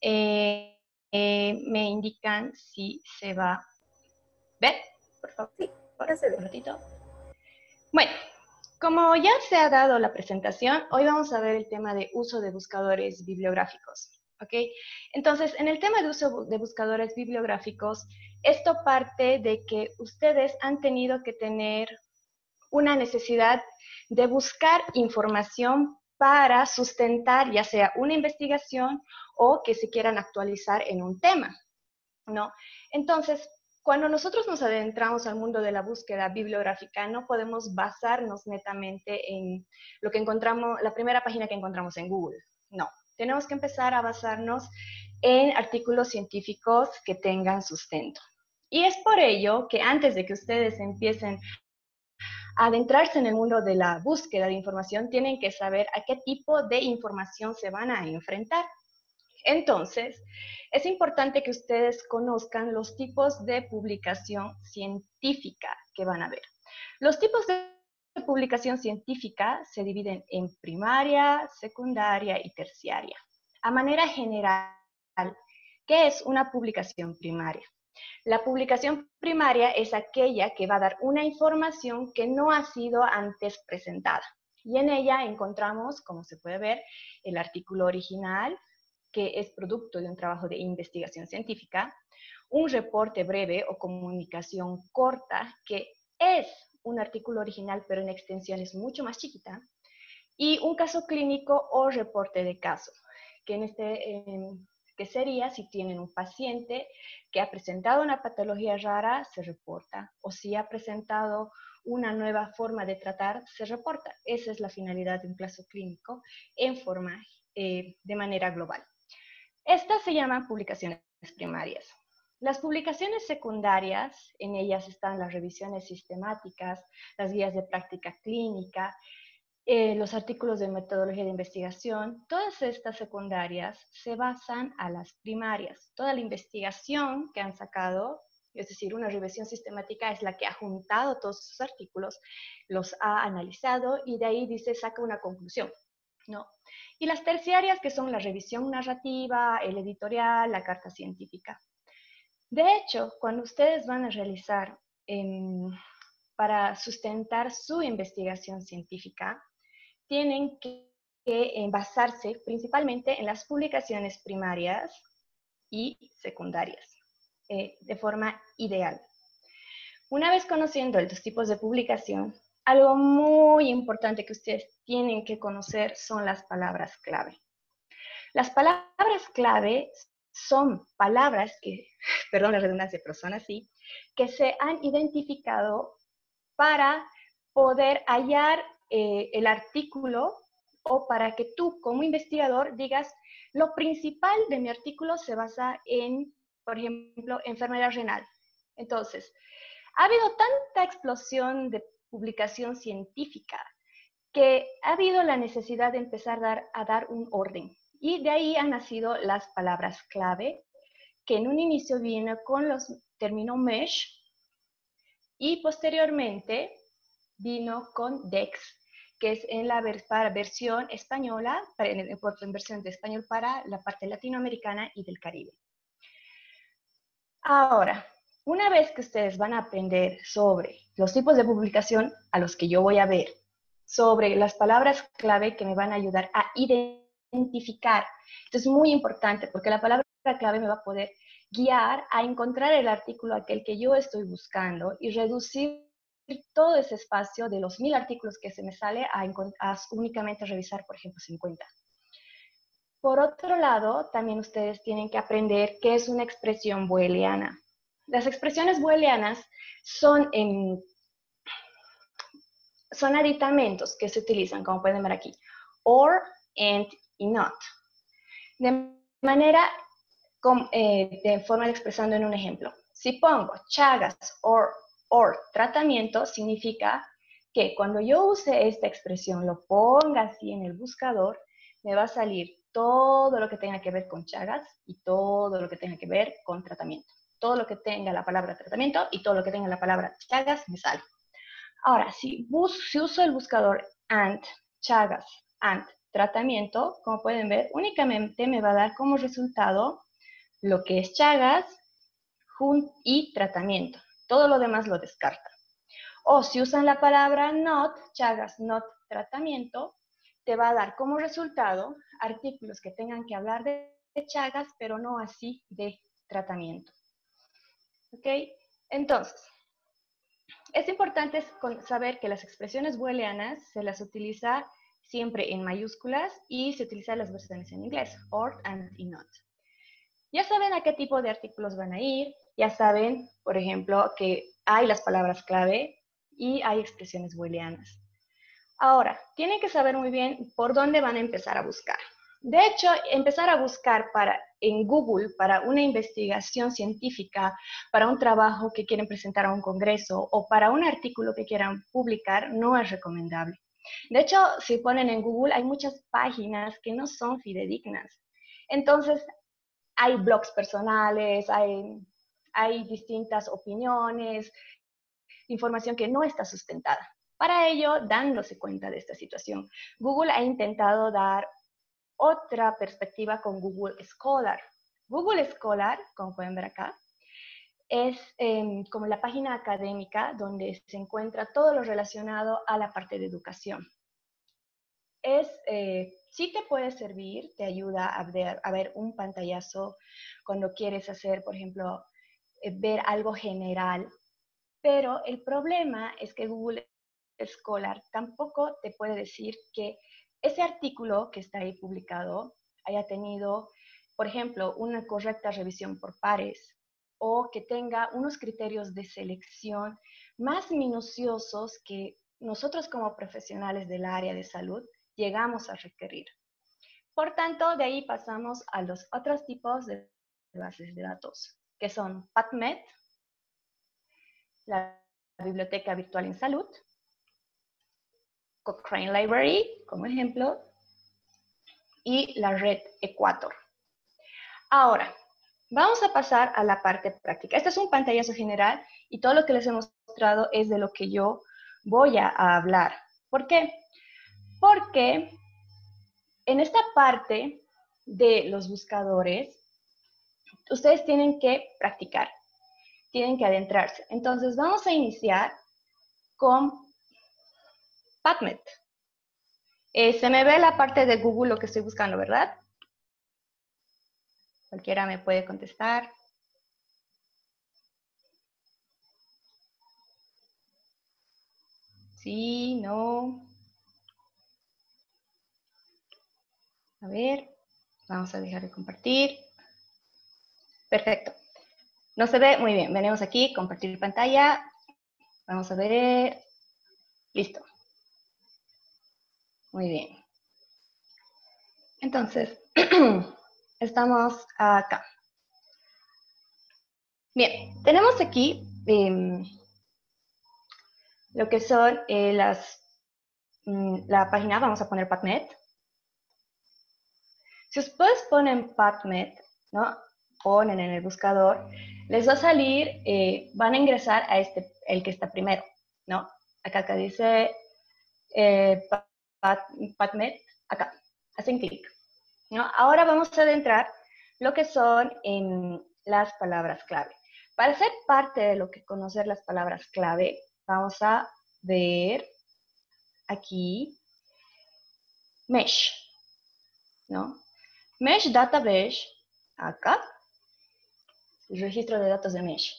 eh, eh, me indican si se va. ¿Ver? Por favor. Sí, Un ratito. Bueno, como ya se ha dado la presentación, hoy vamos a ver el tema de uso de buscadores bibliográficos. ¿ok? Entonces, en el tema de uso de buscadores bibliográficos, esto parte de que ustedes han tenido que tener una necesidad de buscar información para sustentar ya sea una investigación o que se quieran actualizar en un tema, ¿no? Entonces, cuando nosotros nos adentramos al mundo de la búsqueda bibliográfica, no podemos basarnos netamente en lo que encontramos, la primera página que encontramos en Google. No, tenemos que empezar a basarnos en artículos científicos que tengan sustento. Y es por ello que antes de que ustedes empiecen adentrarse en el mundo de la búsqueda de información, tienen que saber a qué tipo de información se van a enfrentar. Entonces, es importante que ustedes conozcan los tipos de publicación científica que van a ver. Los tipos de publicación científica se dividen en primaria, secundaria y terciaria. A manera general, ¿qué es una publicación primaria? La publicación primaria es aquella que va a dar una información que no ha sido antes presentada. Y en ella encontramos, como se puede ver, el artículo original, que es producto de un trabajo de investigación científica, un reporte breve o comunicación corta, que es un artículo original, pero en extensión es mucho más chiquita, y un caso clínico o reporte de caso, que, en este, que sería si tienen un paciente que ha presentado una patología rara, se reporta, o si ha presentado una nueva forma de tratar, se reporta. Esa es la finalidad de un caso clínico en forma, eh, de manera global. Estas se llaman publicaciones primarias. Las publicaciones secundarias, en ellas están las revisiones sistemáticas, las guías de práctica clínica, eh, los artículos de metodología de investigación, todas estas secundarias se basan a las primarias. Toda la investigación que han sacado, es decir, una revisión sistemática es la que ha juntado todos esos artículos, los ha analizado y de ahí dice, saca una conclusión. ¿no? Y las terciarias, que son la revisión narrativa, el editorial, la carta científica. De hecho, cuando ustedes van a realizar em, para sustentar su investigación científica, tienen que, basarse principalmente en las publicaciones primarias y secundarias, eh, de forma ideal. Una vez conociendo los tipos de publicación, algo muy importante que ustedes tienen que conocer son las palabras clave. Las palabras clave son palabras que, perdón la redundancia, pero son así, que se han identificado para poder hallar eh, el artículo o para que tú como investigador digas, lo principal de mi artículo se basa en, por ejemplo, enfermedad renal. Entonces, ha habido tanta explosión de publicación científica que ha habido la necesidad de empezar a dar, un orden. Y de ahí han nacido las palabras clave, que en un inicio viene con los términos mesh y posteriormente vino con DEX, que es en la versión española, en versión de español para la parte latinoamericana y del Caribe. Ahora, una vez que ustedes van a aprender sobre los tipos de publicación a los que yo voy a ver, sobre las palabras clave que me van a ayudar a identificar. Esto es muy importante porque la palabra clave me va a poder guiar a encontrar el artículo aquel que yo estoy buscando y reducir todo ese espacio de los mil artículos que se me sale a, a únicamente revisar, por ejemplo, 50. Por otro lado, también ustedes tienen que aprender qué es una expresión booleana. Las expresiones booleanas son, son aditamentos que se utilizan, como pueden ver aquí, or, and y not. De manera, eh, de forma de expresando en un ejemplo. Si pongo chagas or, or tratamiento, significa que cuando yo use esta expresión, lo ponga así en el buscador, me va a salir todo lo que tenga que ver con chagas y todo lo que tenga que ver con tratamiento. Todo lo que tenga la palabra tratamiento y todo lo que tenga la palabra chagas me sale. Ahora, si, uso el buscador AND, chagas, AND, tratamiento, como pueden ver, únicamente me va a dar como resultado lo que es Chagas y tratamiento. Todo lo demás lo descarta. O si usan la palabra not, Chagas, not, tratamiento, te va a dar como resultado artículos que tengan que hablar de, Chagas, pero no así de tratamiento. ¿Ok? Entonces, es importante saber que las expresiones booleanas se las utiliza siempre en mayúsculas y se utilizan las versiones en inglés, or, and y not. Ya saben a qué tipo de artículos van a ir, ya saben, por ejemplo, que hay las palabras clave y hay expresiones booleanas. Ahora, tienen que saber muy bien por dónde van a empezar a buscar. De hecho, empezar a buscar para, en Google para una investigación científica, para un trabajo que quieren presentar a un congreso o para un artículo que quieran publicar no es recomendable. De hecho, si ponen en Google, hay muchas páginas que no son fidedignas. Entonces, hay blogs personales, hay, hay distintas opiniones, información que no está sustentada. Para ello, dándose cuenta de esta situación, Google ha intentado dar otra perspectiva con Google Scholar. Google Scholar, como pueden ver acá, es em, como la página académica donde se encuentra todo lo relacionado a la parte de educación. Es, eh, sí te puede servir, te ayuda a ver, a ver un pantallazo cuando quieres hacer, por ejemplo, eh, ver algo general, pero el problema es que Google Scholar tampoco te puede decir que ese artículo que está ahí publicado haya tenido, por ejemplo, una correcta revisión por pares, o que tenga unos criterios de selección más minuciosos que nosotros como profesionales del área de salud llegamos a requerir. Por tanto, de ahí pasamos a los otros tipos de bases de datos, que son PubMed, la Biblioteca Virtual en Salud, Cochrane Library, como ejemplo, y la red Equator. Ahora, Vamos a pasar a la parte práctica. Este es un pantallazo general y todo lo que les he mostrado es de lo que yo voy a hablar. ¿Por qué? Porque en esta parte de los buscadores, ustedes tienen que practicar, tienen que adentrarse. Entonces, vamos a iniciar con PubMed. Eh, se me ve la parte de Google lo que estoy buscando, ¿verdad? Cualquiera me puede contestar. Sí, no. A ver, vamos a dejar de compartir. Perfecto. No se ve, muy bien. Venimos aquí, compartir pantalla. Vamos a ver. Listo. Muy bien. Entonces, estamos acá. Bien, tenemos aquí em, lo que son eh, las, mm, la página, vamos a poner PubMed. Si ustedes ponen PubMed, ¿no? Ponen en el buscador, les va a salir, eh, van a ingresar a este, el que está primero, ¿no? Acá, acá dice eh, PubMed, acá, hacen clic. Ahora vamos a adentrar lo que son las palabras clave. Para ser parte de lo que conocer las palabras clave, vamos a ver aquí Mesh, ¿no? Mesh Database, acá, el registro de datos de Mesh.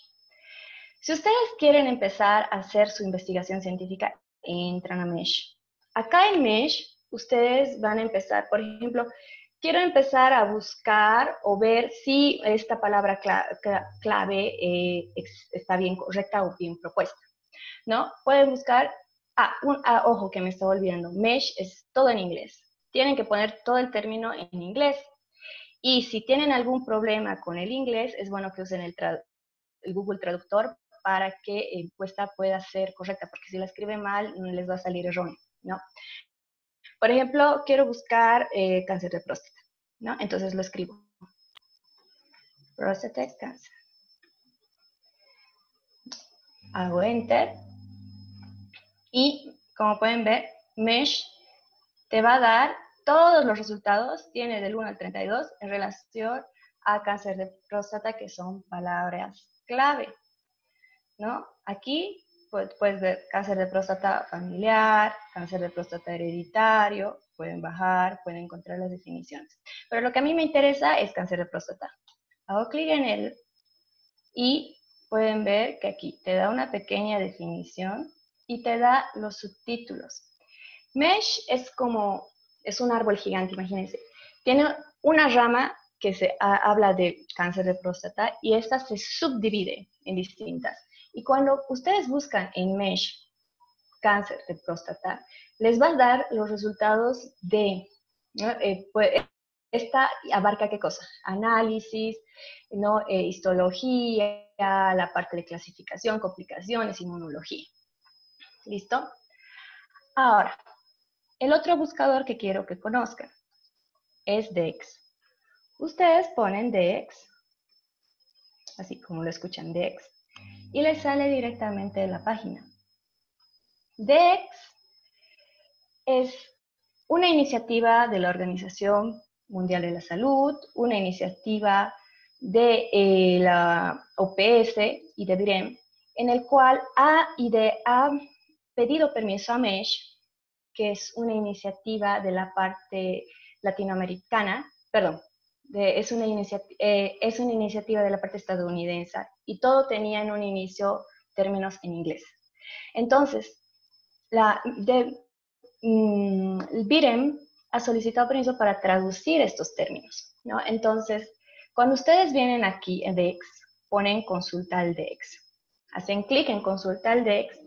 Si ustedes quieren empezar a hacer su investigación científica, entran a Mesh. Acá en Mesh, ustedes van a empezar, por ejemplo, quiero empezar a buscar o ver si esta palabra clave eh, está bien correcta o bien propuesta, ¿no? Pueden buscar, ah, ah, ojo que me estoy olvidando, mesh es todo en inglés. Tienen que poner todo el término en inglés. Y si tienen algún problema con el inglés, es bueno que usen el, Google Traductor para que la encuesta pueda ser correcta, porque si la escriben mal, les va a salir erróneo, ¿no? Por ejemplo, quiero buscar eh, cáncer de próstata, ¿no? Entonces lo escribo. Prostate cancer. Hago Enter. Y como pueden ver, Mesh te va a dar todos los resultados tiene del 1 al 32 en relación a cáncer de próstata, que son palabras clave. ¿no? Aquí puedes ver cáncer de próstata familiar, cáncer de próstata hereditario, pueden bajar, pueden encontrar las definiciones. Pero lo que a mí me interesa es cáncer de próstata. Hago clic en él y pueden ver que aquí te da una pequeña definición y te da los subtítulos. Mesh es como, es un árbol gigante, imagínense. Tiene una rama que se habla de cáncer de próstata y esta se subdivide en distintas. Y cuando ustedes buscan en MESH cáncer de próstata, les va a dar los resultados de, eh, pues, esta abarca qué cosa? Análisis, ¿no? Eh, histología, la parte de clasificación, complicaciones, inmunología. ¿Listo? Ahora, el otro buscador que quiero que conozcan es DEX. Ustedes ponen DEX, así como lo escuchan DEX, y les sale directamente de la página. DEX es una iniciativa de la Organización Mundial de la Salud, una iniciativa de eh, la OPS y de BIREM, en el cual ha, ha pedido permiso a MESH, que es una iniciativa de la parte latinoamericana, perdón, es, una eh, es una iniciativa de la parte estadounidense y todo tenía en un inicio términos en inglés. Entonces, la, de, mm, el BIREM ha solicitado permiso para traducir estos términos. ¿no? Entonces, cuando ustedes vienen aquí en DEX, ponen consulta al DEX. Hacen clic en consulta al DEX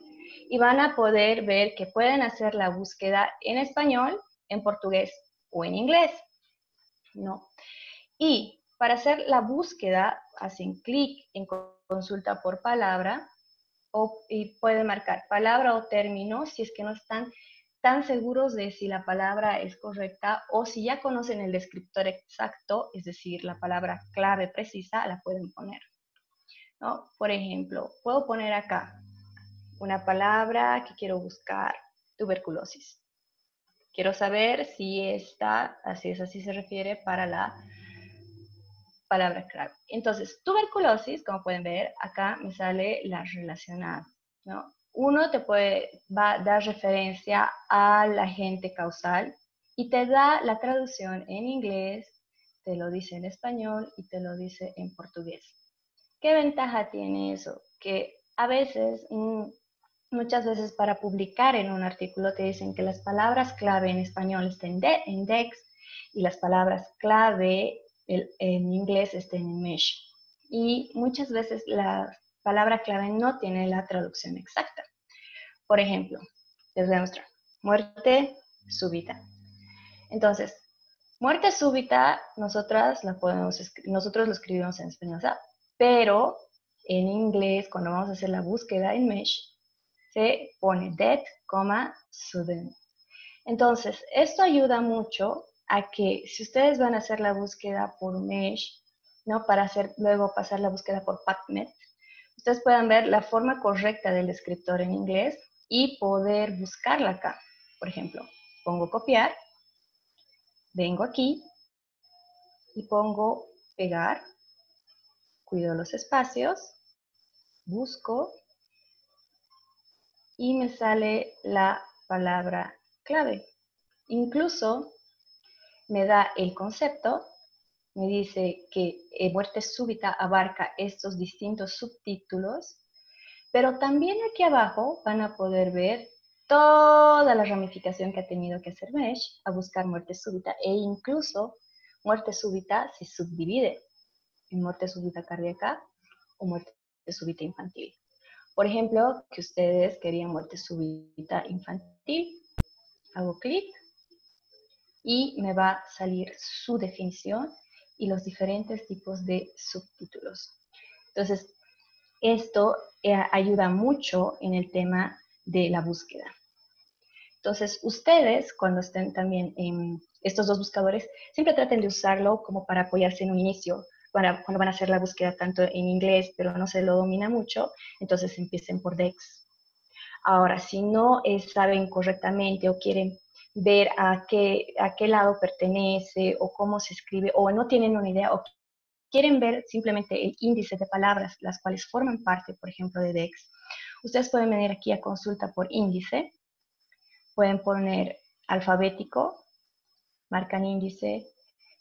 y van a poder ver que pueden hacer la búsqueda en español, en portugués o en inglés. ¿no? Y para hacer la búsqueda, hacen clic en consulta por palabra o, y pueden marcar palabra o término si es que no están tan seguros de si la palabra es correcta o si ya conocen el descriptor exacto, es decir, la palabra clave precisa, la pueden poner. ¿no? Por ejemplo, puedo poner acá una palabra que quiero buscar, tuberculosis. Quiero saber si esta, así es, así se refiere para la palabra clave. Entonces, tuberculosis, como pueden ver, acá me sale la relacionada, ¿no? Uno te puede, va a dar referencia al agente causal y te da la traducción en inglés, te lo dice en español y te lo dice en portugués. ¿Qué ventaja tiene eso? Que a veces, muchas veces para publicar en un artículo te dicen que las palabras clave en español estén en DEX y las palabras clave en inglés está en mesh. Y muchas veces la palabra clave no tiene la traducción exacta. Por ejemplo, les voy a mostrar. Muerte súbita. Entonces, muerte súbita, nosotras la podemos nosotros lo escribimos en español, pero en inglés, cuando vamos a hacer la búsqueda en Mesh, se pone death, sudden. Entonces, esto ayuda mucho a que si ustedes van a hacer la búsqueda por Mesh, ¿no? Para hacer, luego pasar la búsqueda por PubMed, ustedes puedan ver la forma correcta del descriptor en inglés y poder buscarla acá. Por ejemplo, pongo copiar, vengo aquí y pongo pegar, cuido los espacios, busco y me sale la palabra clave. Incluso me da el concepto, me dice que eh, muerte súbita abarca estos distintos subtítulos, pero también aquí abajo van a poder ver toda la ramificación que ha tenido que hacer Mesh a buscar muerte súbita e incluso muerte súbita se subdivide en muerte súbita cardíaca o muerte súbita infantil. Por ejemplo, que ustedes querían muerte súbita infantil, hago clic y me va a salir su definición y los diferentes tipos de subtítulos. Entonces, esto eh, ayuda mucho en el tema de la búsqueda. Entonces, ustedes, cuando estén también en estos dos buscadores, siempre traten de usarlo como para apoyarse en un inicio, cuando van a hacer la búsqueda tanto en inglés, pero no se lo domina mucho, entonces empiecen por DEX. Ahora, si no saben correctamente o quieren ver a qué, a qué lado pertenece o cómo se escribe, o no tienen una idea, o quieren ver simplemente el índice de palabras, las cuales forman parte, por ejemplo, de DEX, ustedes pueden venir aquí a consulta por índice, pueden poner alfabético, marcan índice,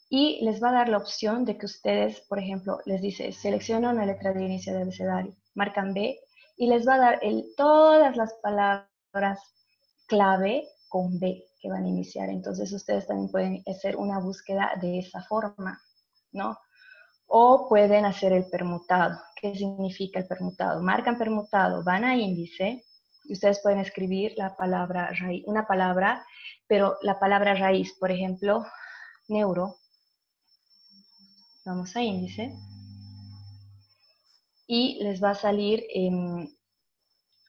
y les va a dar la opción de que ustedes, por ejemplo, les dice, selecciona una letra de inicio de abecedario, marcan B, y les va a dar todas las palabras clave con B que van a iniciar. Entonces ustedes también pueden hacer una búsqueda de esa forma, ¿no? O pueden hacer el permutado. ¿Qué significa el permutado? Marcan permutado, van a índice y ustedes pueden escribir la palabra raíz, una palabra, pero la palabra raíz, por ejemplo, neuro. Vamos a índice. Y les va a salir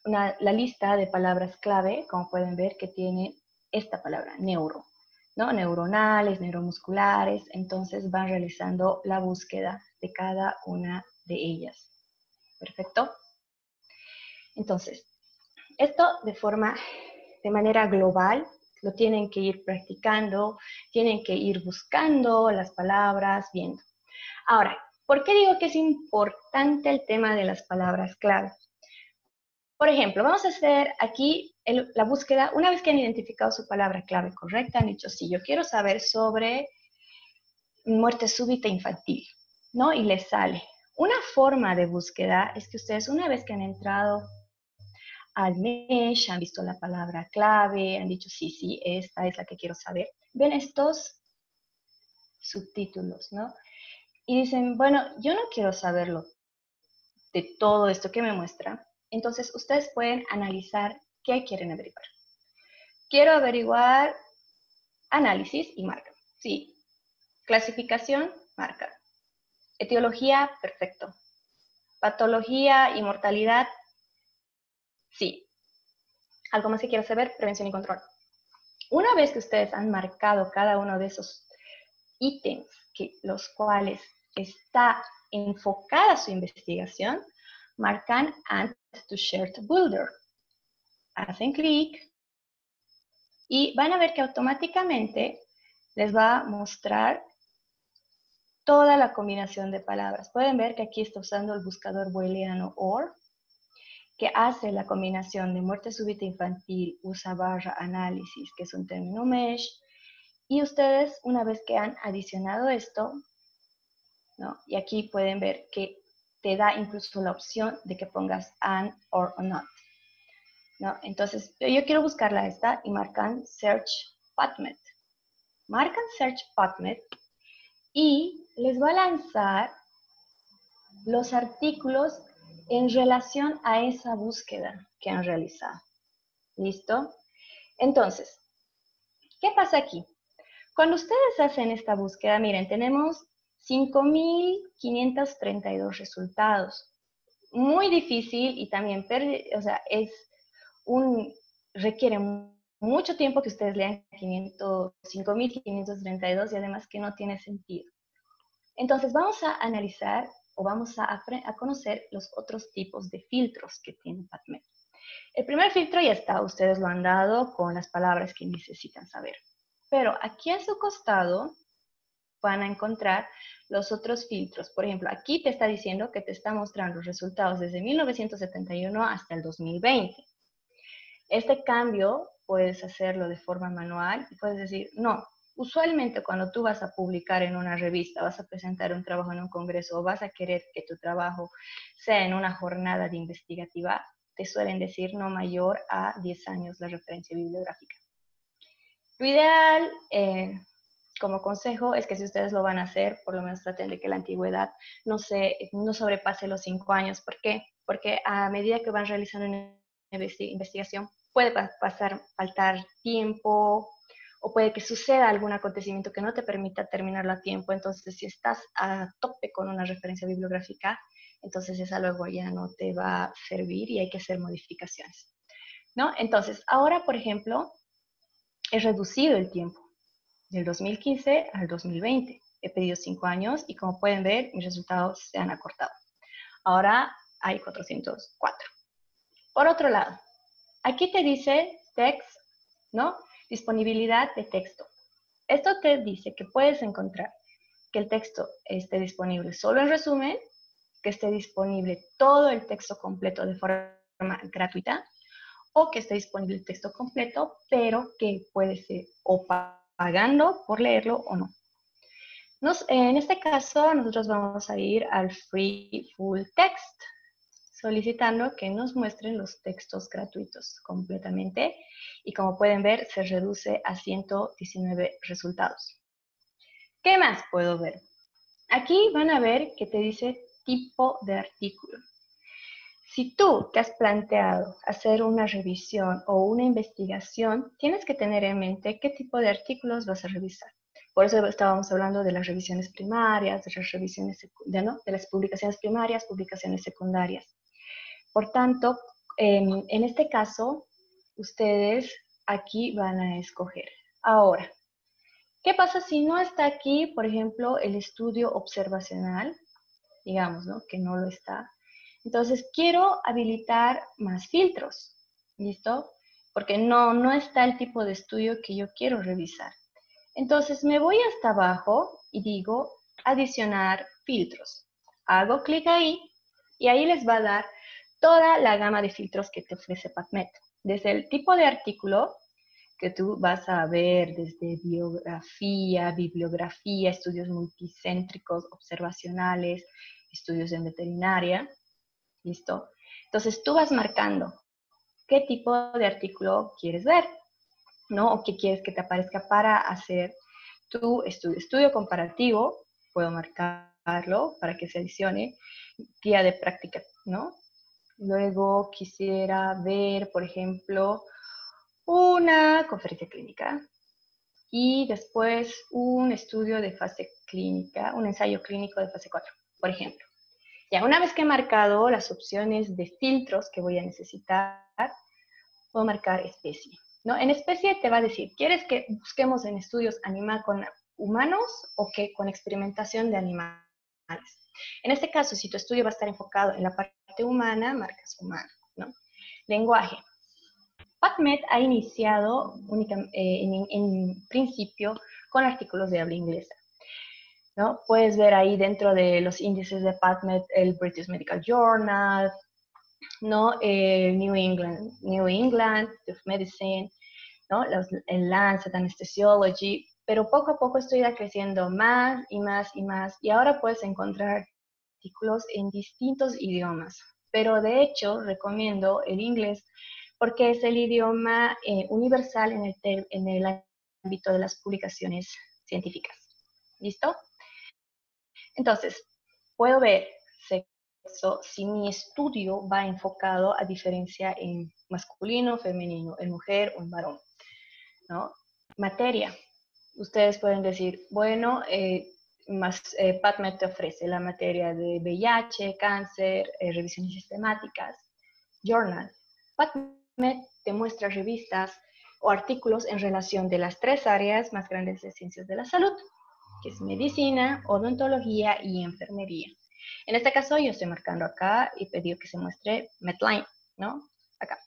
la lista de palabras clave, como pueden ver, que tiene esta palabra, neuro. ¿no? neuronales, neuromusculares, entonces van realizando la búsqueda de cada una de ellas. ¿Perfecto? Entonces, esto de forma, de manera global, lo tienen que ir practicando, tienen que ir buscando las palabras, viendo. Ahora, ¿por qué digo que es importante el tema de las palabras clave? Por ejemplo, vamos a hacer aquí la búsqueda, una vez que han identificado su palabra clave correcta, han dicho, sí, yo quiero saber sobre muerte súbita infantil, ¿no? Y les sale. Una forma de búsqueda es que ustedes, una vez que han entrado al mesh, han visto la palabra clave, han dicho, sí, sí, esta es la que quiero saber, ven estos subtítulos, ¿no? Y dicen, bueno, yo no quiero saberlo de todo esto que me muestra, entonces, ustedes pueden analizar qué quieren averiguar. Quiero averiguar análisis y marca. Sí. Clasificación, marca. Etiología, perfecto. Patología y mortalidad, sí. Algo más que quiero saber, prevención y control. Una vez que ustedes han marcado cada uno de esos ítems que los cuales está enfocada su investigación, marcan Add to Shared Builder. Hacen clic y van a ver que automáticamente les va a mostrar toda la combinación de palabras. Pueden ver que aquí está usando el buscador booleano OR, que hace la combinación de muerte súbita infantil, usa barra análisis, que es un término mesh, y ustedes, una vez que han adicionado esto, ¿no? y aquí pueden ver que te da incluso la opción de que pongas and or not. ¿no? Entonces, yo quiero buscarla esta y marcan Search PubMed. Marcan Search PubMed y les va a lanzar los artículos en relación a esa búsqueda que han realizado. ¿Listo? Entonces, ¿qué pasa aquí? Cuando ustedes hacen esta búsqueda, miren, tenemos 5.532 resultados. Muy difícil y también, o es un, requiere mucho tiempo que ustedes lean 5.532 y además que no tiene sentido. Entonces vamos a analizar o vamos a, a conocer los otros tipos de filtros que tiene PubMed. El primer filtro ya está, ustedes lo han dado con las palabras que necesitan saber. Pero aquí a su costado van a encontrar los otros filtros. Por ejemplo, aquí te está diciendo que te está mostrando los resultados desde 1971 hasta el 2020. Este cambio puedes hacerlo de forma manual y puedes decir, no, usualmente cuando tú vas a publicar en una revista, vas a presentar un trabajo en un congreso o vas a querer que tu trabajo sea en una jornada de investigativa, te suelen decir no mayor a 10 años la referencia bibliográfica. Lo ideal, eh, como consejo es que si ustedes lo van a hacer, por lo menos traten de que la antigüedad no, se, no sobrepase los cinco años. ¿Por qué? Porque a medida que van realizando una investigación, puede pasar, faltar tiempo o puede que suceda algún acontecimiento que no te permita terminarlo a tiempo. Entonces, si estás a tope con una referencia bibliográfica, entonces esa luego ya no te va a servir y hay que hacer modificaciones. ¿No? Entonces, ahora, por ejemplo, he reducido el tiempo del 2015 al 2020. He pedido cinco años y como pueden ver, mis resultados se han acortado. Ahora hay 404. Por otro lado, aquí te dice text, ¿no? Disponibilidad de texto. Esto te dice que puedes encontrar que el texto esté disponible solo en resumen, que esté disponible todo el texto completo de forma gratuita, o que esté disponible el texto completo, pero que puede ser o pagando por leerlo o no. en este caso, nosotros vamos a ir al Free Full Text, solicitando que nos muestren los textos gratuitos completamente. Y como pueden ver, se reduce a 119 resultados. ¿Qué más puedo ver? Aquí van a ver que te dice tipo de artículo. Si tú te has planteado hacer una revisión o una investigación, tienes que tener en mente qué tipo de artículos vas a revisar. Por eso estábamos hablando de las revisiones primarias, de las revisiones publicaciones primarias, publicaciones secundarias. Por tanto, en, en este caso, ustedes aquí van a escoger. Ahora, ¿qué pasa si no está aquí, por ejemplo, el estudio observacional? Digamos, ¿no? Que no lo está. Entonces, quiero habilitar más filtros, ¿listo? Porque no, no está el tipo de estudio que yo quiero revisar. Entonces, me voy hasta abajo y digo adicionar filtros. Hago clic ahí y ahí les va a dar toda la gama de filtros que te ofrece PubMed. Desde el tipo de artículo que tú vas a ver, desde biografía, bibliografía, estudios multicéntricos, observacionales, estudios en veterinaria, ¿Listo? Entonces tú vas marcando qué tipo de artículo quieres ver, ¿no? O qué quieres que te aparezca para hacer tu estudio. Estudio comparativo, puedo marcarlo para que se adicione. Guía de práctica, ¿no? Luego quisiera ver, por ejemplo, una conferencia clínica y después un estudio de fase clínica, un ensayo clínico de fase 4, por ejemplo. Ya una vez que he marcado las opciones de filtros que voy a necesitar, puedo marcar especie. ¿no? En especie te va a decir, ¿quieres que busquemos en estudios animal con humanos o que con experimentación de animales? En este caso, si tu estudio va a estar enfocado en la parte humana, marcas humano. ¿no? Lenguaje. PubMed ha iniciado eh, en, en principio con artículos de habla inglesa. Puedes ver ahí dentro de los índices de PubMed el British Medical Journal, ¿no? El New England, New England of Medicine, ¿no? el Lancet Anesthesiology, pero poco a poco esto irá creciendo más y más y más y ahora puedes encontrar artículos en distintos idiomas, pero de hecho recomiendo el inglés porque es el idioma eh, universal en el, en el ámbito de las publicaciones científicas. ¿Listo? Entonces, puedo ver sexo si mi estudio va enfocado a diferencia en masculino, femenino, en mujer o en varón. ¿no? Materia. Ustedes pueden decir, bueno, eh, más, eh, te ofrece la materia de VIH, cáncer, eh, revisiones sistemáticas. Journal. PubMed te muestra revistas o artículos en relación de las tres áreas más grandes de ciencias de la salud que es medicina, odontología y enfermería. En este caso yo estoy marcando acá y pedido que se muestre Medline, ¿no? Acá,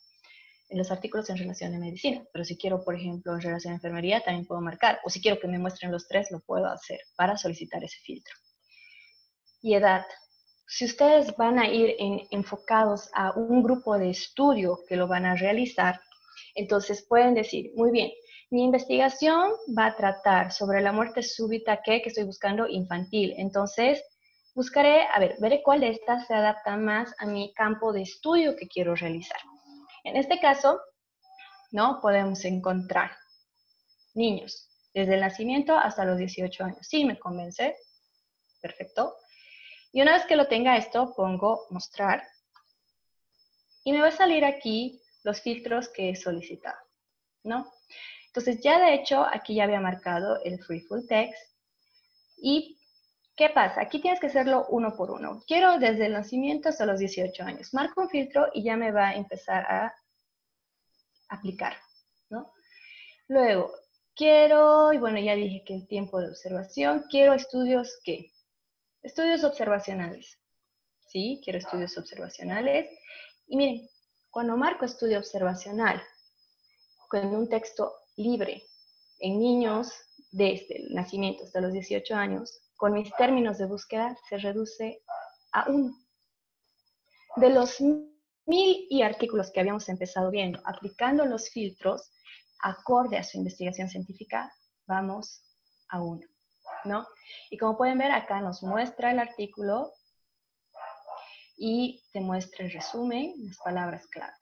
en los artículos en relación a medicina. Pero si quiero, por ejemplo, en relación a enfermería, también puedo marcar. O si quiero que me muestren los tres, lo puedo hacer para solicitar ese filtro. Y edad. Si ustedes van a ir enfocados a un grupo de estudio que lo van a realizar, entonces pueden decir, muy bien, mi investigación va a tratar sobre la muerte súbita que, estoy buscando infantil. Entonces, buscaré, a ver, veré cuál de estas se adapta más a mi campo de estudio que quiero realizar. En este caso, ¿no? Podemos encontrar niños, desde el nacimiento hasta los 18 años. Sí, me convence. Perfecto. Y una vez que lo tenga esto, pongo mostrar. Y me va a salir aquí los filtros que he solicitado, ¿no? Entonces ya de hecho aquí ya había marcado el free full text. ¿Y qué pasa? Aquí tienes que hacerlo uno por uno. Quiero desde el nacimiento hasta los 18 años. Marco un filtro y ya me va a empezar a aplicar, ¿no? Luego, quiero, y bueno, ya dije que el tiempo de observación, quiero estudios, ¿qué? Estudios observacionales, ¿sí? Quiero estudios observacionales. Y miren, cuando marco estudio observacional con un texto libre. En niños desde el nacimiento hasta los 18 años, con mis términos de búsqueda se reduce a uno. De los mil y artículos que habíamos empezado viendo, aplicando los filtros acorde a su investigación científica, vamos a uno, ¿no? Y como pueden ver, acá nos muestra el artículo y te muestra el resumen, las palabras clave.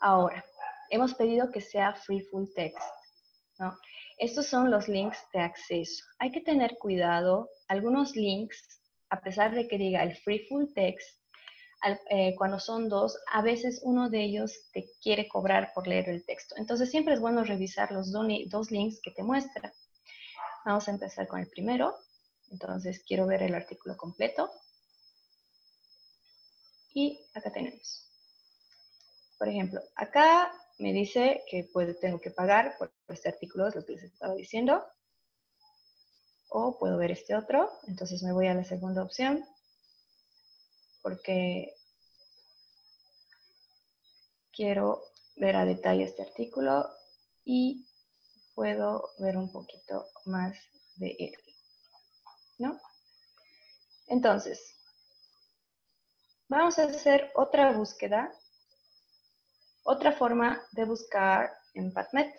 Ahora, hemos pedido que sea free full text, ¿no? Estos son los links de acceso. Hay que tener cuidado, algunos links, a pesar de que diga el free full text, eh, cuando son dos, a veces uno de ellos te quiere cobrar por leer el texto. Entonces siempre es bueno revisar los dos links que te muestra. Vamos a empezar con el primero. Entonces quiero ver el artículo completo. Y acá tenemos. Por ejemplo, acá me dice que tengo que pagar por este artículo, es lo que les estaba diciendo. O puedo ver este otro. Entonces me voy a la segunda opción porque quiero ver a detalle este artículo y puedo ver un poquito más de él. ¿No? Entonces, vamos a hacer otra búsqueda, otra forma de buscar en PubMed.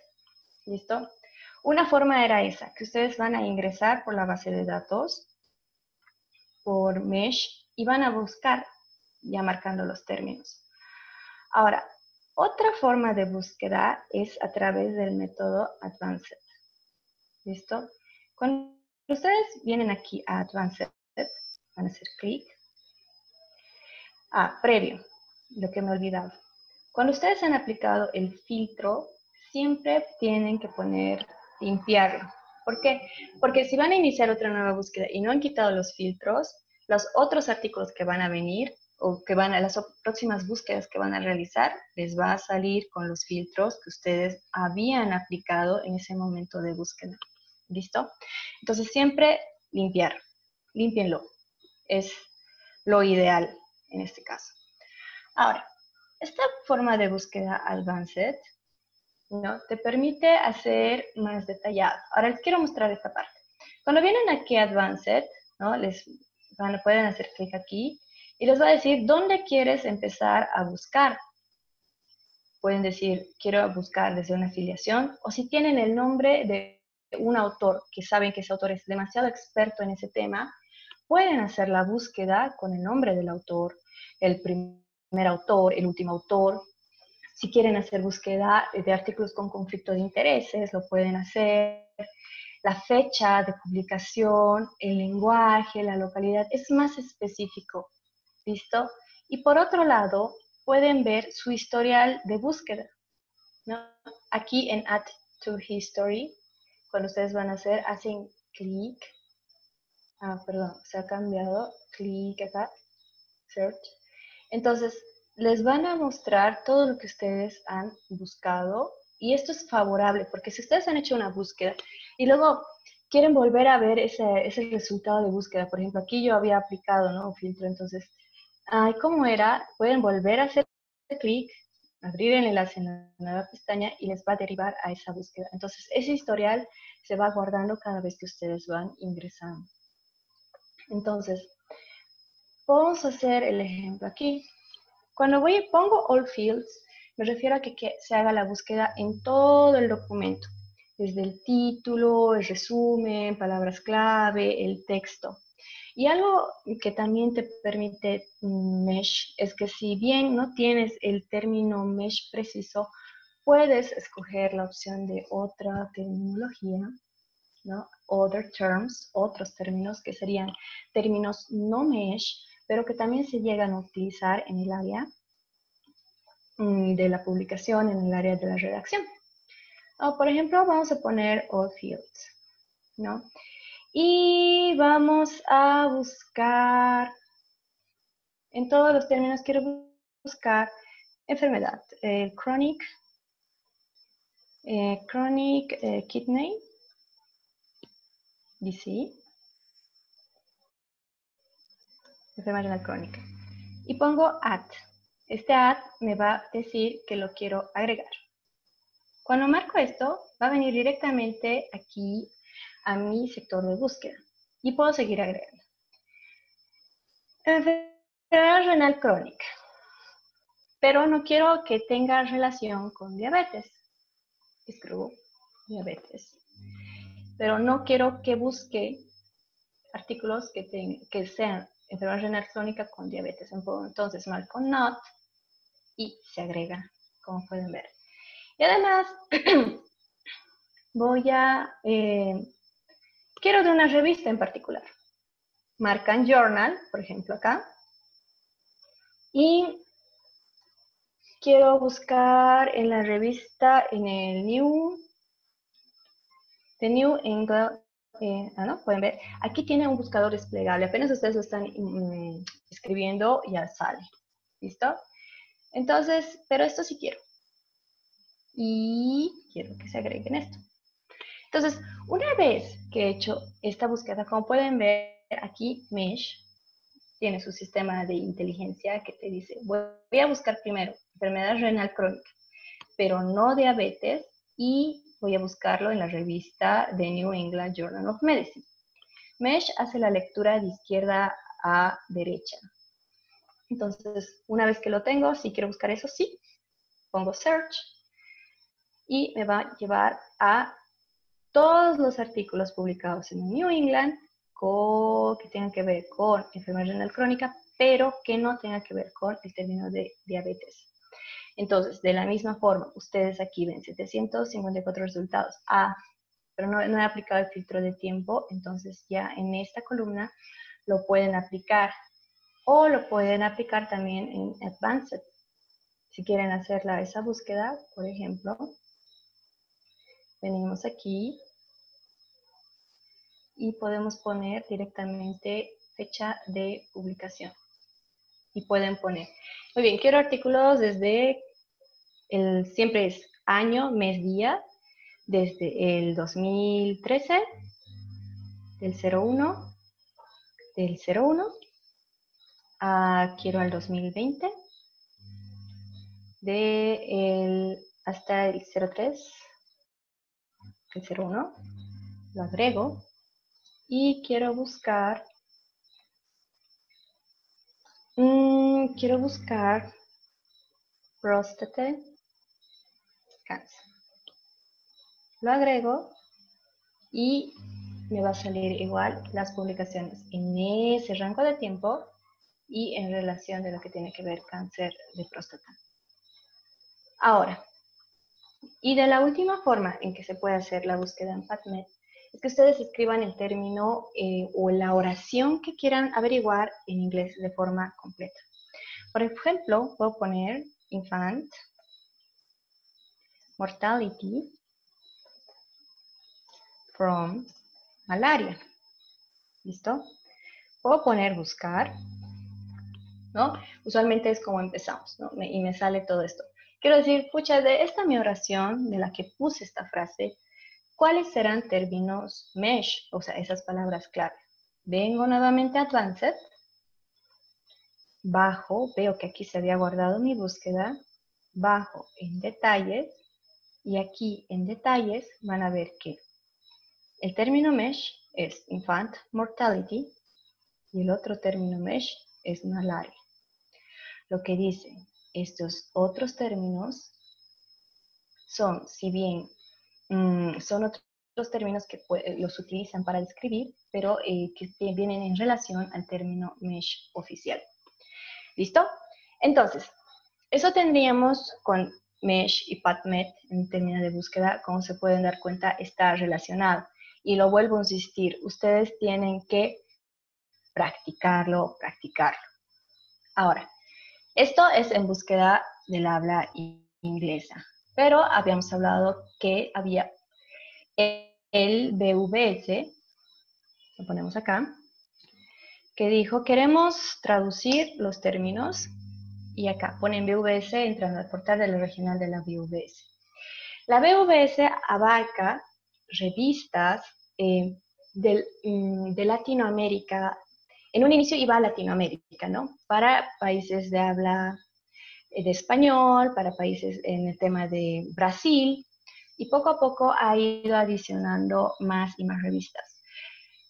¿Listo? Una forma era esa, que ustedes van a ingresar por la base de datos, por Mesh, y van a buscar ya marcando los términos. Ahora, otra forma de búsqueda es a través del método Advanced. ¿Listo? Cuando ustedes vienen aquí a Advanced, van a hacer clic. Ah, previo, lo que me he olvidado. Cuando ustedes han aplicado el filtro, siempre tienen que poner limpiarlo. ¿Por qué? Porque si van a iniciar otra nueva búsqueda y no han quitado los filtros, los otros artículos que van a venir o que van a las próximas búsquedas que van a realizar, les va a salir con los filtros que ustedes habían aplicado en ese momento de búsqueda. ¿Listo? Entonces siempre limpiar, límpienlo. Es lo ideal en este caso. Ahora, esta forma de búsqueda advanced ¿no? te permite hacer más detallado. Ahora les quiero mostrar esta parte. Cuando vienen aquí a advanced, ¿no? les pueden hacer clic aquí y les va a decir dónde quieres empezar a buscar. Pueden decir, quiero buscar desde una afiliación o si tienen el nombre de un autor que saben que ese autor es demasiado experto en ese tema, pueden hacer la búsqueda con el nombre del autor, el primer autor, el último autor. Si quieren hacer búsqueda de artículos con conflicto de intereses, lo pueden hacer la fecha de publicación, el lenguaje, la localidad, es más específico, ¿listo? Y por otro lado, pueden ver su historial de búsqueda, ¿no? Aquí en Add to History, cuando ustedes van a hacer, hacen clic, ah, perdón, se ha cambiado, clic acá, search. Entonces, les van a mostrar todo lo que ustedes han buscado y esto es favorable porque si ustedes han hecho una búsqueda y luego quieren volver a ver ese, ese resultado de búsqueda. Por ejemplo, aquí yo había aplicado ¿no? un filtro, entonces, ¿cómo era? Pueden volver a hacer clic, abrir el enlace en la nueva pestaña y les va a derivar a esa búsqueda. Entonces, ese historial se va guardando cada vez que ustedes van ingresando. Entonces, vamos a hacer el ejemplo aquí. Cuando voy y pongo all fields, me refiero a que se haga la búsqueda en todo el documento desde el título, el resumen, palabras clave, el texto. Y algo que también te permite Mesh es que si bien no tienes el término Mesh preciso, puedes escoger la opción de otra terminología, ¿no? Other terms, otros términos que serían términos no Mesh, pero que también se llegan a utilizar en el área mm, de la publicación, en el área de la redacción. Por ejemplo, vamos a poner all fields, ¿no? Y vamos a buscar, en todos los términos quiero buscar enfermedad, eh, chronic, eh, chronic eh, kidney disease, enfermedad crónica. Y pongo add. Este add me va a decir que lo quiero agregar. Cuando marco esto, va a venir directamente aquí a mi sector de búsqueda y puedo seguir agregando. Enfermedad renal crónica, pero no quiero que tenga relación con diabetes. Escribo diabetes, pero no quiero que busque artículos que, que sean enfermedad renal crónica con diabetes. Entonces marco not y se agrega, como pueden ver. Y además, voy a, eh, quiero de una revista en particular. Marcan journal, por ejemplo, acá. Y quiero buscar en la revista, en el New, The New England, eh, ah. Pueden ver, aquí tiene un buscador desplegable. Apenas ustedes lo están mm, escribiendo, ya sale. ¿Listo? Entonces, pero esto sí quiero y quiero que se agreguen esto. Entonces, una vez que he hecho esta búsqueda, como pueden ver aquí, Mesh tiene su sistema de inteligencia que te dice, voy a buscar primero enfermedad renal crónica, pero no diabetes, y voy a buscarlo en la revista de New England Journal of Medicine. Mesh hace la lectura de izquierda a derecha. Entonces, una vez que lo tengo, si quiero buscar eso, sí, pongo search y me va a llevar a todos los artículos publicados en New England que tengan que ver con enfermedad renal crónica, pero que no tengan que ver con el término de diabetes. Entonces, de la misma forma, ustedes aquí ven 754 resultados. Ah, pero no, he aplicado el filtro de tiempo, entonces ya en esta columna lo pueden aplicar o lo pueden aplicar también en Advanced. Si quieren hacer esa búsqueda, por ejemplo, venimos aquí y podemos poner directamente fecha de publicación. Y pueden poner, muy bien, quiero artículos desde el, siempre es año, mes, día, desde el 2013, del 01, del 01, a, quiero al 2020, de el, hasta el 03, el 01, lo agrego y quiero buscar, mm, quiero buscar prostate cancer. Lo agrego y me va a salir igual las publicaciones en ese rango de tiempo y en relación de lo que tiene que ver cáncer de próstata. Ahora, y de la última forma en que se puede hacer la búsqueda en PubMed es que ustedes escriban el término eh, o la oración que quieran averiguar en inglés de forma completa. Por ejemplo, puedo poner infant mortality from malaria. ¿Listo? Puedo poner buscar, ¿no? Usualmente es como empezamos, ¿no? y me sale todo esto. Quiero decir, pucha, de esta mi oración, de la que puse esta frase, ¿cuáles serán términos mesh? O sea, esas palabras clave. Vengo nuevamente a Advanced, bajo, veo que aquí se había guardado mi búsqueda, bajo en detalles, y aquí en detalles van a ver que el término mesh es infant mortality y el otro término mesh es malaria. Lo que dice, estos otros términos son, si bien mm, son otros términos que los utilizan para describir, pero eh, que vienen en relación al término mesh oficial. ¿Listo? Entonces, eso tendríamos con mesh y PubMed en términos de búsqueda, como se pueden dar cuenta, está relacionado. Y lo vuelvo a insistir, ustedes tienen que practicarlo, practicarlo. Ahora, esto es en búsqueda del habla inglesa, pero habíamos hablado que había el BVS, lo ponemos acá, que dijo, queremos traducir los términos, y acá ponen BVS entrando al portal de la regional de la BVS. La BVS abarca revistas eh, mm, de Latinoamérica, en un inicio iba a Latinoamérica, ¿no? Para países de habla de español, para países en el tema de Brasil, y poco a poco ha ido adicionando más y más revistas.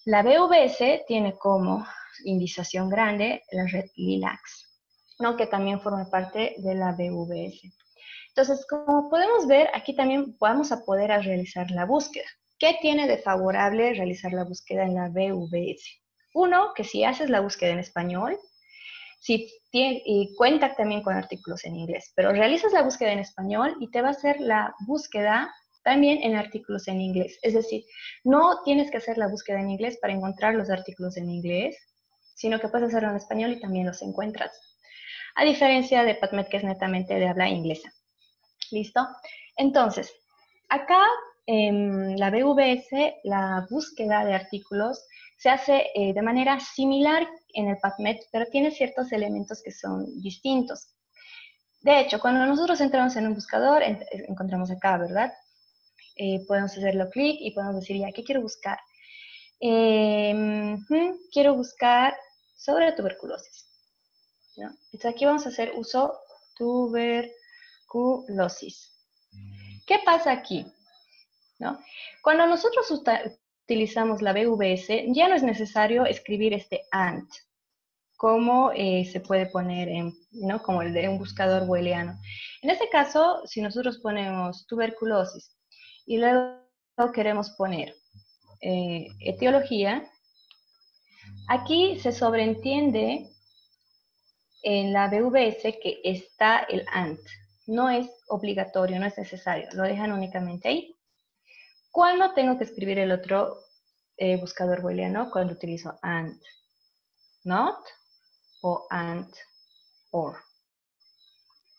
La BVS tiene como indización grande la red LILAX, ¿no? que también forma parte de la BVS. Entonces, como podemos ver, aquí también vamos a poder realizar la búsqueda. ¿Qué tiene de favorable realizar la búsqueda en la BVS? Uno, que si haces la búsqueda en español, si y cuenta también con artículos en inglés, pero realizas la búsqueda en español y te va a hacer la búsqueda también en artículos en inglés. Es decir, no tienes que hacer la búsqueda en inglés para encontrar los artículos en inglés, sino que puedes hacerlo en español y también los encuentras. A diferencia de PubMed, que es netamente de habla inglesa. ¿Listo? Entonces, acá en la BVS, la búsqueda de artículos se hace eh, de manera similar en el PubMed, pero tiene ciertos elementos que son distintos. De hecho, cuando nosotros entramos en un buscador, encontramos acá, ¿verdad? Eh, podemos hacerlo clic y podemos decir, ya, ¿qué quiero buscar? Em, quiero buscar sobre tuberculosis. Entonces aquí vamos a hacer uso tuberculosis. ¿Qué pasa aquí? ¿No? Cuando nosotros utilizamos la BVS, ya no es necesario escribir este ANT, como eh, se puede poner en, ¿no? como el de un buscador booleano. En este caso, si nosotros ponemos tuberculosis y luego queremos poner eh, etiología, aquí se sobreentiende en la BVS que está el ANT. No es obligatorio, no es necesario, lo dejan únicamente ahí. ¿Cuándo tengo que escribir el otro eh, buscador booleano? Cuando utilizo ANT. Not o ANT or.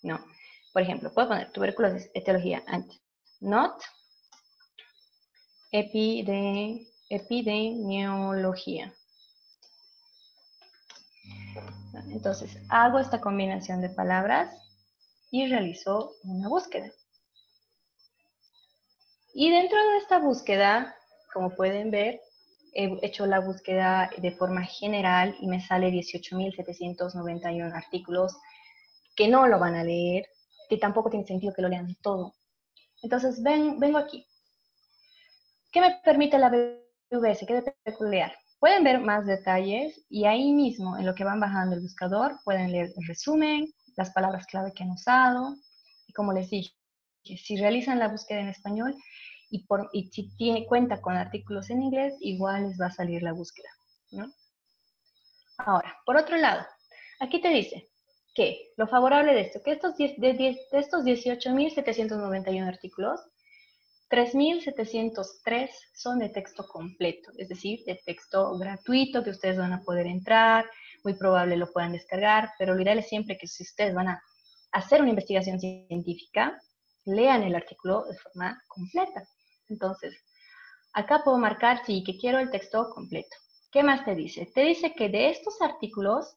No. Por ejemplo, puedo poner tuberculosis, etiología, ANT. Not epidemiología. Entonces, hago esta combinación de palabras y realizo una búsqueda. Y dentro de esta búsqueda, como pueden ver, he hecho la búsqueda de forma general y me sale 18.791 artículos que no lo van a leer, que tampoco tiene sentido que lo lean todo. Entonces, ven, vengo aquí. ¿Qué me permite la BVS? ¿Qué de peculiar? Pueden ver más detalles y ahí mismo, en lo que van bajando el buscador, pueden leer el resumen, las palabras clave que han usado. Y como les dije, si realizan la búsqueda en español y, por, y si tiene cuenta con artículos en inglés, igual les va a salir la búsqueda. Ahora, por otro lado, aquí te dice que lo favorable de esto, que estos, de, de estos 18.791 artículos, 3.703 son de texto completo, es decir, de texto gratuito que ustedes van a poder entrar, muy probable lo puedan descargar, pero lo ideal es siempre que si ustedes van a hacer una investigación científica, lean el artículo de forma completa. Entonces, acá puedo marcar, sí, que quiero el texto completo. ¿Qué más te dice? Te dice que de estos artículos,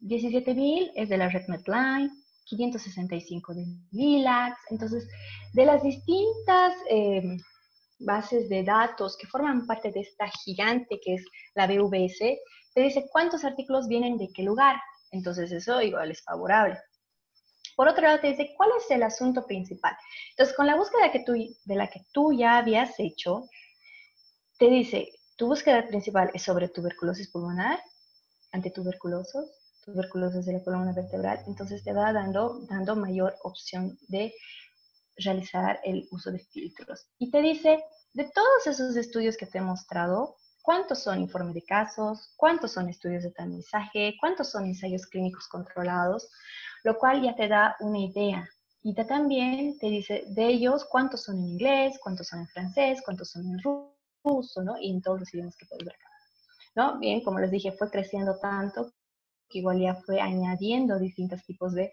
17.000 es de la Red Medline, 565 de LILAX. Entonces, de las distintas eh, bases de datos que forman parte de esta gigante que es la BVS, te dice cuántos artículos vienen de qué lugar. Entonces, eso igual es favorable. Por otro lado, te dice cuál es el asunto principal. Entonces, con la búsqueda que tú, de la que tú ya habías hecho, te dice, tu búsqueda principal es sobre tuberculosis pulmonar, antituberculosos, tuberculosis de la columna vertebral, entonces te va dando, dando mayor opción de realizar el uso de filtros. Y te dice, de todos esos estudios que te he mostrado, cuántos son informes de casos, cuántos son estudios de tamizaje, cuántos son ensayos clínicos controlados, lo cual ya te da una idea. Y también te dice de ellos cuántos son en inglés, cuántos son en francés, cuántos son en ruso, ¿no? Y en todos los idiomas que puedes ver acá. ¿No? Bien, como les dije, fue creciendo tanto que igual ya fue añadiendo distintos tipos de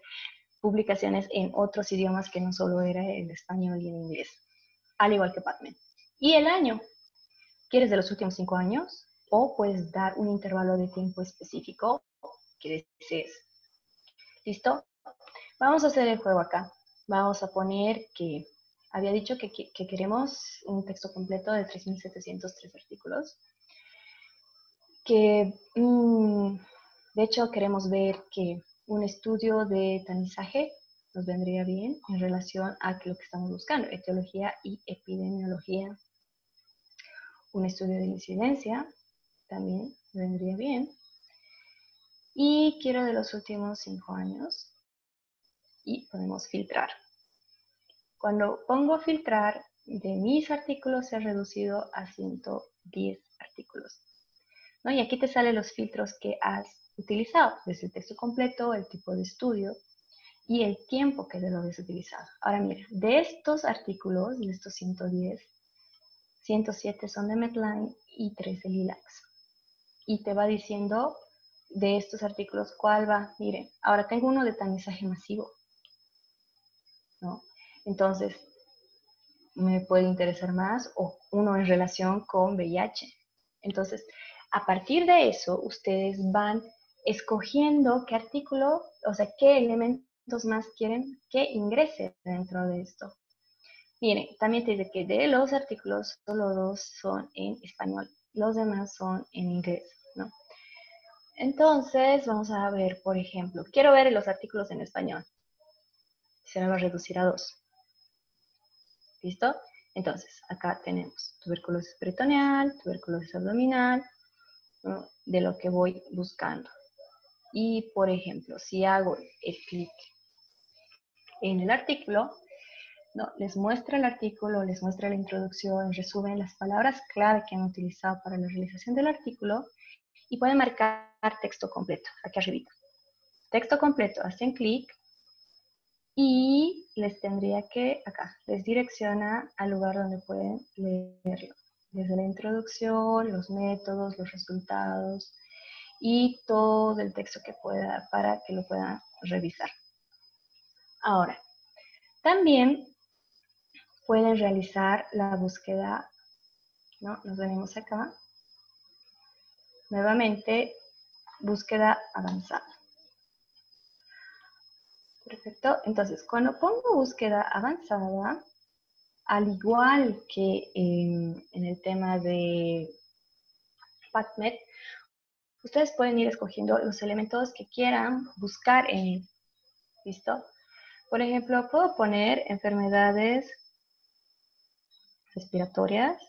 publicaciones en otros idiomas que no solo era el español y el inglés, al igual que PubMed. Y el año, ¿quieres de los últimos cinco años? O puedes dar un intervalo de tiempo específico que desees. ¿Listo? Vamos a hacer el juego acá. Vamos a poner que había dicho que, queremos un texto completo de 3.703 artículos. Que mm, de hecho, queremos ver que un estudio de tamizaje nos vendría bien en relación a lo que estamos buscando, etiología y epidemiología. Un estudio de incidencia también vendría bien. Y quiero de los últimos cinco años y podemos filtrar. Cuando pongo filtrar, de mis artículos se ha reducido a 110 artículos. ¿no? Y aquí te salen los filtros que has utilizado, desde el texto completo, el tipo de estudio y el tiempo que lo habías utilizado. Ahora mira, de estos artículos, de estos 110, 107 son de Medline y 3 de Lilacs. Y te va diciendo de estos artículos cuál va. Miren, ahora tengo uno de tamizaje masivo. ¿no? Entonces, me puede interesar más o uno en relación con VIH. Entonces, a partir de eso, ustedes van escogiendo qué artículo, o sea, qué elementos más quieren que ingrese dentro de esto. Miren, también te dice que de los artículos, solo dos son en español, los demás son en inglés, ¿no? Entonces, vamos a ver, por ejemplo, quiero ver los artículos en español. Se me va a reducir a dos. ¿Listo? Entonces, acá tenemos tuberculosis peritoneal, tuberculosis abdominal, de lo que voy buscando. Y, por ejemplo, si hago el clic en el artículo, no, les muestra el artículo, les muestra la introducción, resumen las palabras clave que han utilizado para la realización del artículo y pueden marcar texto completo, aquí arriba. Texto completo, hacen clic y les tendría que, acá, les direcciona al lugar donde pueden leerlo desde la introducción, los métodos, los resultados y todo el texto que pueda para que lo puedan revisar. Ahora, también pueden realizar la búsqueda, ¿no? Nos venimos acá. Nuevamente, búsqueda avanzada. Perfecto. Entonces, cuando pongo búsqueda avanzada, al igual que en, el tema de PubMed, ustedes pueden ir escogiendo los elementos que quieran buscar en ¿Listo? Por ejemplo, puedo poner enfermedades respiratorias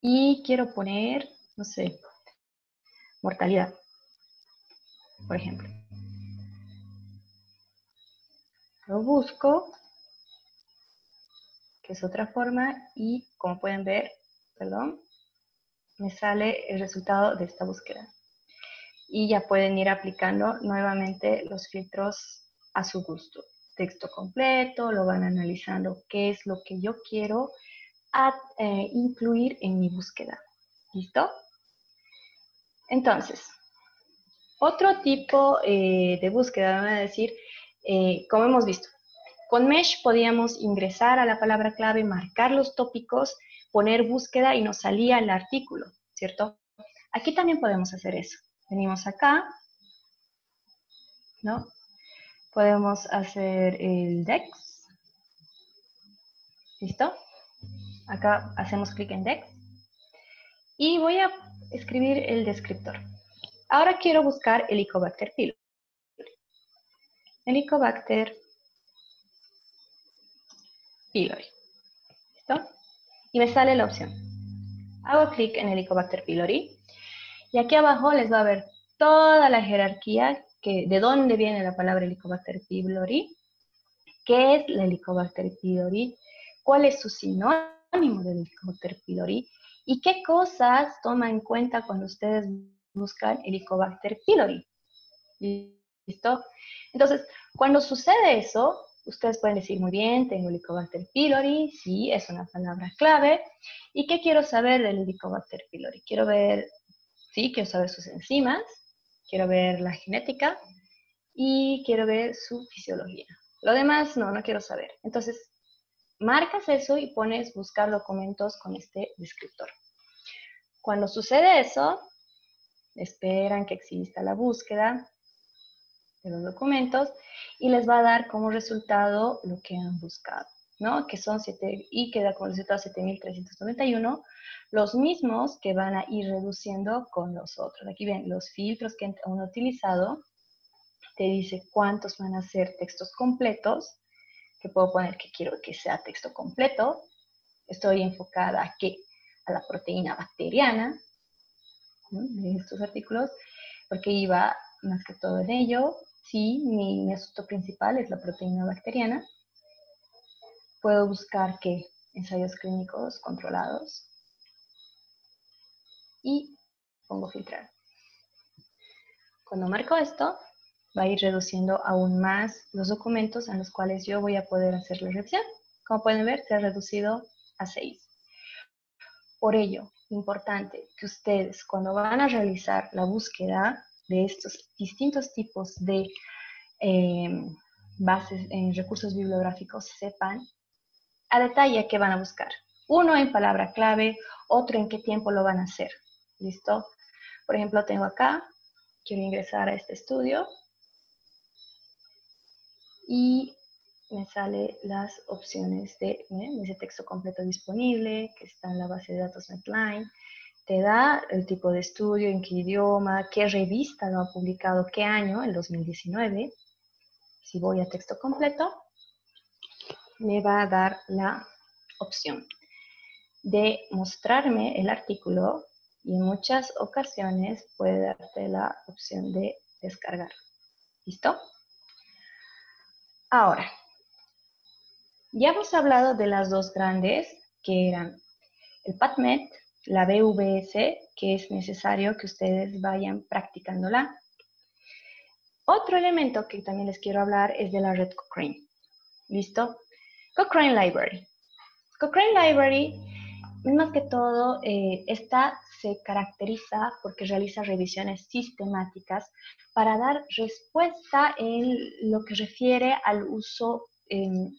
y quiero poner, no sé, mortalidad, por ejemplo. Lo busco, que es otra forma, y como pueden ver, perdón, me sale el resultado de esta búsqueda. Y ya pueden ir aplicando nuevamente los filtros a su gusto. Texto completo, lo van analizando qué es lo que yo quiero eh, incluir en mi búsqueda. ¿Listo? Entonces, otro tipo eh, de búsqueda, van a decir, eh, como hemos visto, con Mesh podíamos ingresar a la palabra clave, marcar los tópicos, poner búsqueda y nos salía el artículo, ¿cierto? Aquí también podemos hacer eso. Venimos acá, ¿no? Podemos hacer el DEX. ¿Listo? Acá hacemos clic en DEX. Y voy a escribir el descriptor. Ahora quiero buscar Helicobacter pylori. Helicobacter pylori. ¿Listo? Y me sale la opción. Hago clic en Helicobacter pylori y aquí abajo les va a ver toda la jerarquía que, de dónde viene la palabra Helicobacter pylori, qué es la Helicobacter pylori, cuál es su sinónimo de Helicobacter pylori y qué cosas toma en cuenta cuando ustedes buscan Helicobacter pylori. ¿Listo? Entonces, cuando sucede eso, ustedes pueden decir, muy bien, tengo Helicobacter pylori, sí, es una palabra clave. ¿Y qué quiero saber del Helicobacter pylori? Quiero ver, sí, quiero saber sus enzimas, quiero ver la genética y quiero ver su fisiología. Lo demás, no, no quiero saber. Entonces, marcas eso y pones buscar documentos con este descriptor. Cuando sucede eso, esperan que exista la búsqueda, de los documentos y les va a dar como resultado lo que han buscado, ¿no? Que son 7 y queda como resultado 7391, los mismos que van a ir reduciendo con los otros. Aquí ven los filtros que han utilizado te dice cuántos van a ser textos completos, que puedo poner que quiero que sea texto completo. Estoy enfocada a? A la proteína bacteriana de estos artículos, porque iba más que todo en ello. Sí, mi, mi asunto principal es la proteína bacteriana. Puedo buscar que ensayos clínicos controlados y pongo filtrar. Cuando marco esto, va a ir reduciendo aún más los documentos en los cuales yo voy a poder hacer la revisión. Como pueden ver, se ha reducido a 6. Por ello, importante que ustedes cuando van a realizar la búsqueda de estos distintos tipos de eh, bases en recursos bibliográficos sepan a detalle qué van a buscar. Uno en palabra clave, otro en qué tiempo lo van a hacer. ¿Listo? Por ejemplo, tengo acá, quiero ingresar a este estudio y me sale las opciones de, ese texto completo disponible, que está en la base de datos Medline, te da el tipo de estudio, en qué idioma, qué revista lo ha publicado, qué año, el 2019. Si voy a texto completo, me va a dar la opción de mostrarme el artículo y en muchas ocasiones puede darte la opción de descargar. ¿Listo? Ahora, ya hemos hablado de las dos grandes, que eran el PubMed, la BVS, que es necesario que ustedes vayan practicándola. Otro elemento que también les quiero hablar es de la red Cochrane. ¿Listo? Cochrane Library. Cochrane Library, más que todo, eh, esta se caracteriza porque realiza revisiones sistemáticas para dar respuesta en lo que refiere al uso em,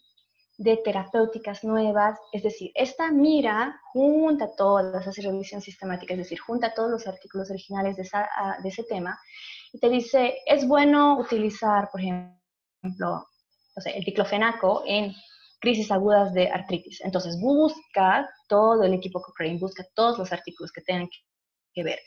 de terapéuticas nuevas, es decir, esta mira junta todas, hace revisión sistemática, es decir, junta todos los artículos originales de, ah, de ese tema y te dice, es bueno utilizar, por ejemplo, el diclofenaco en crisis agudas de artritis. Entonces, busca todo el equipo Cochrane, busca todos los artículos que tengan que ver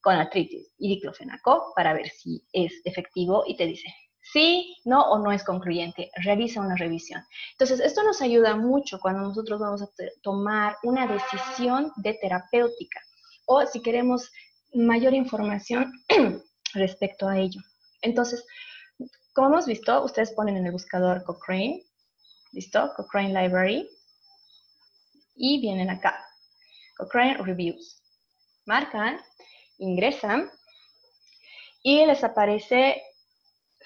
con artritis y diclofenaco para ver si es efectivo y te dice, sí, no o no es concluyente, realiza una revisión. Entonces, esto nos ayuda mucho cuando nosotros vamos a tomar una decisión de terapéutica o si queremos mayor información respecto a ello. Entonces, como hemos visto, ustedes ponen en el buscador Cochrane, ¿listo? Cochrane Library, y vienen acá, Cochrane Reviews. Marcan, ingresan, y les aparece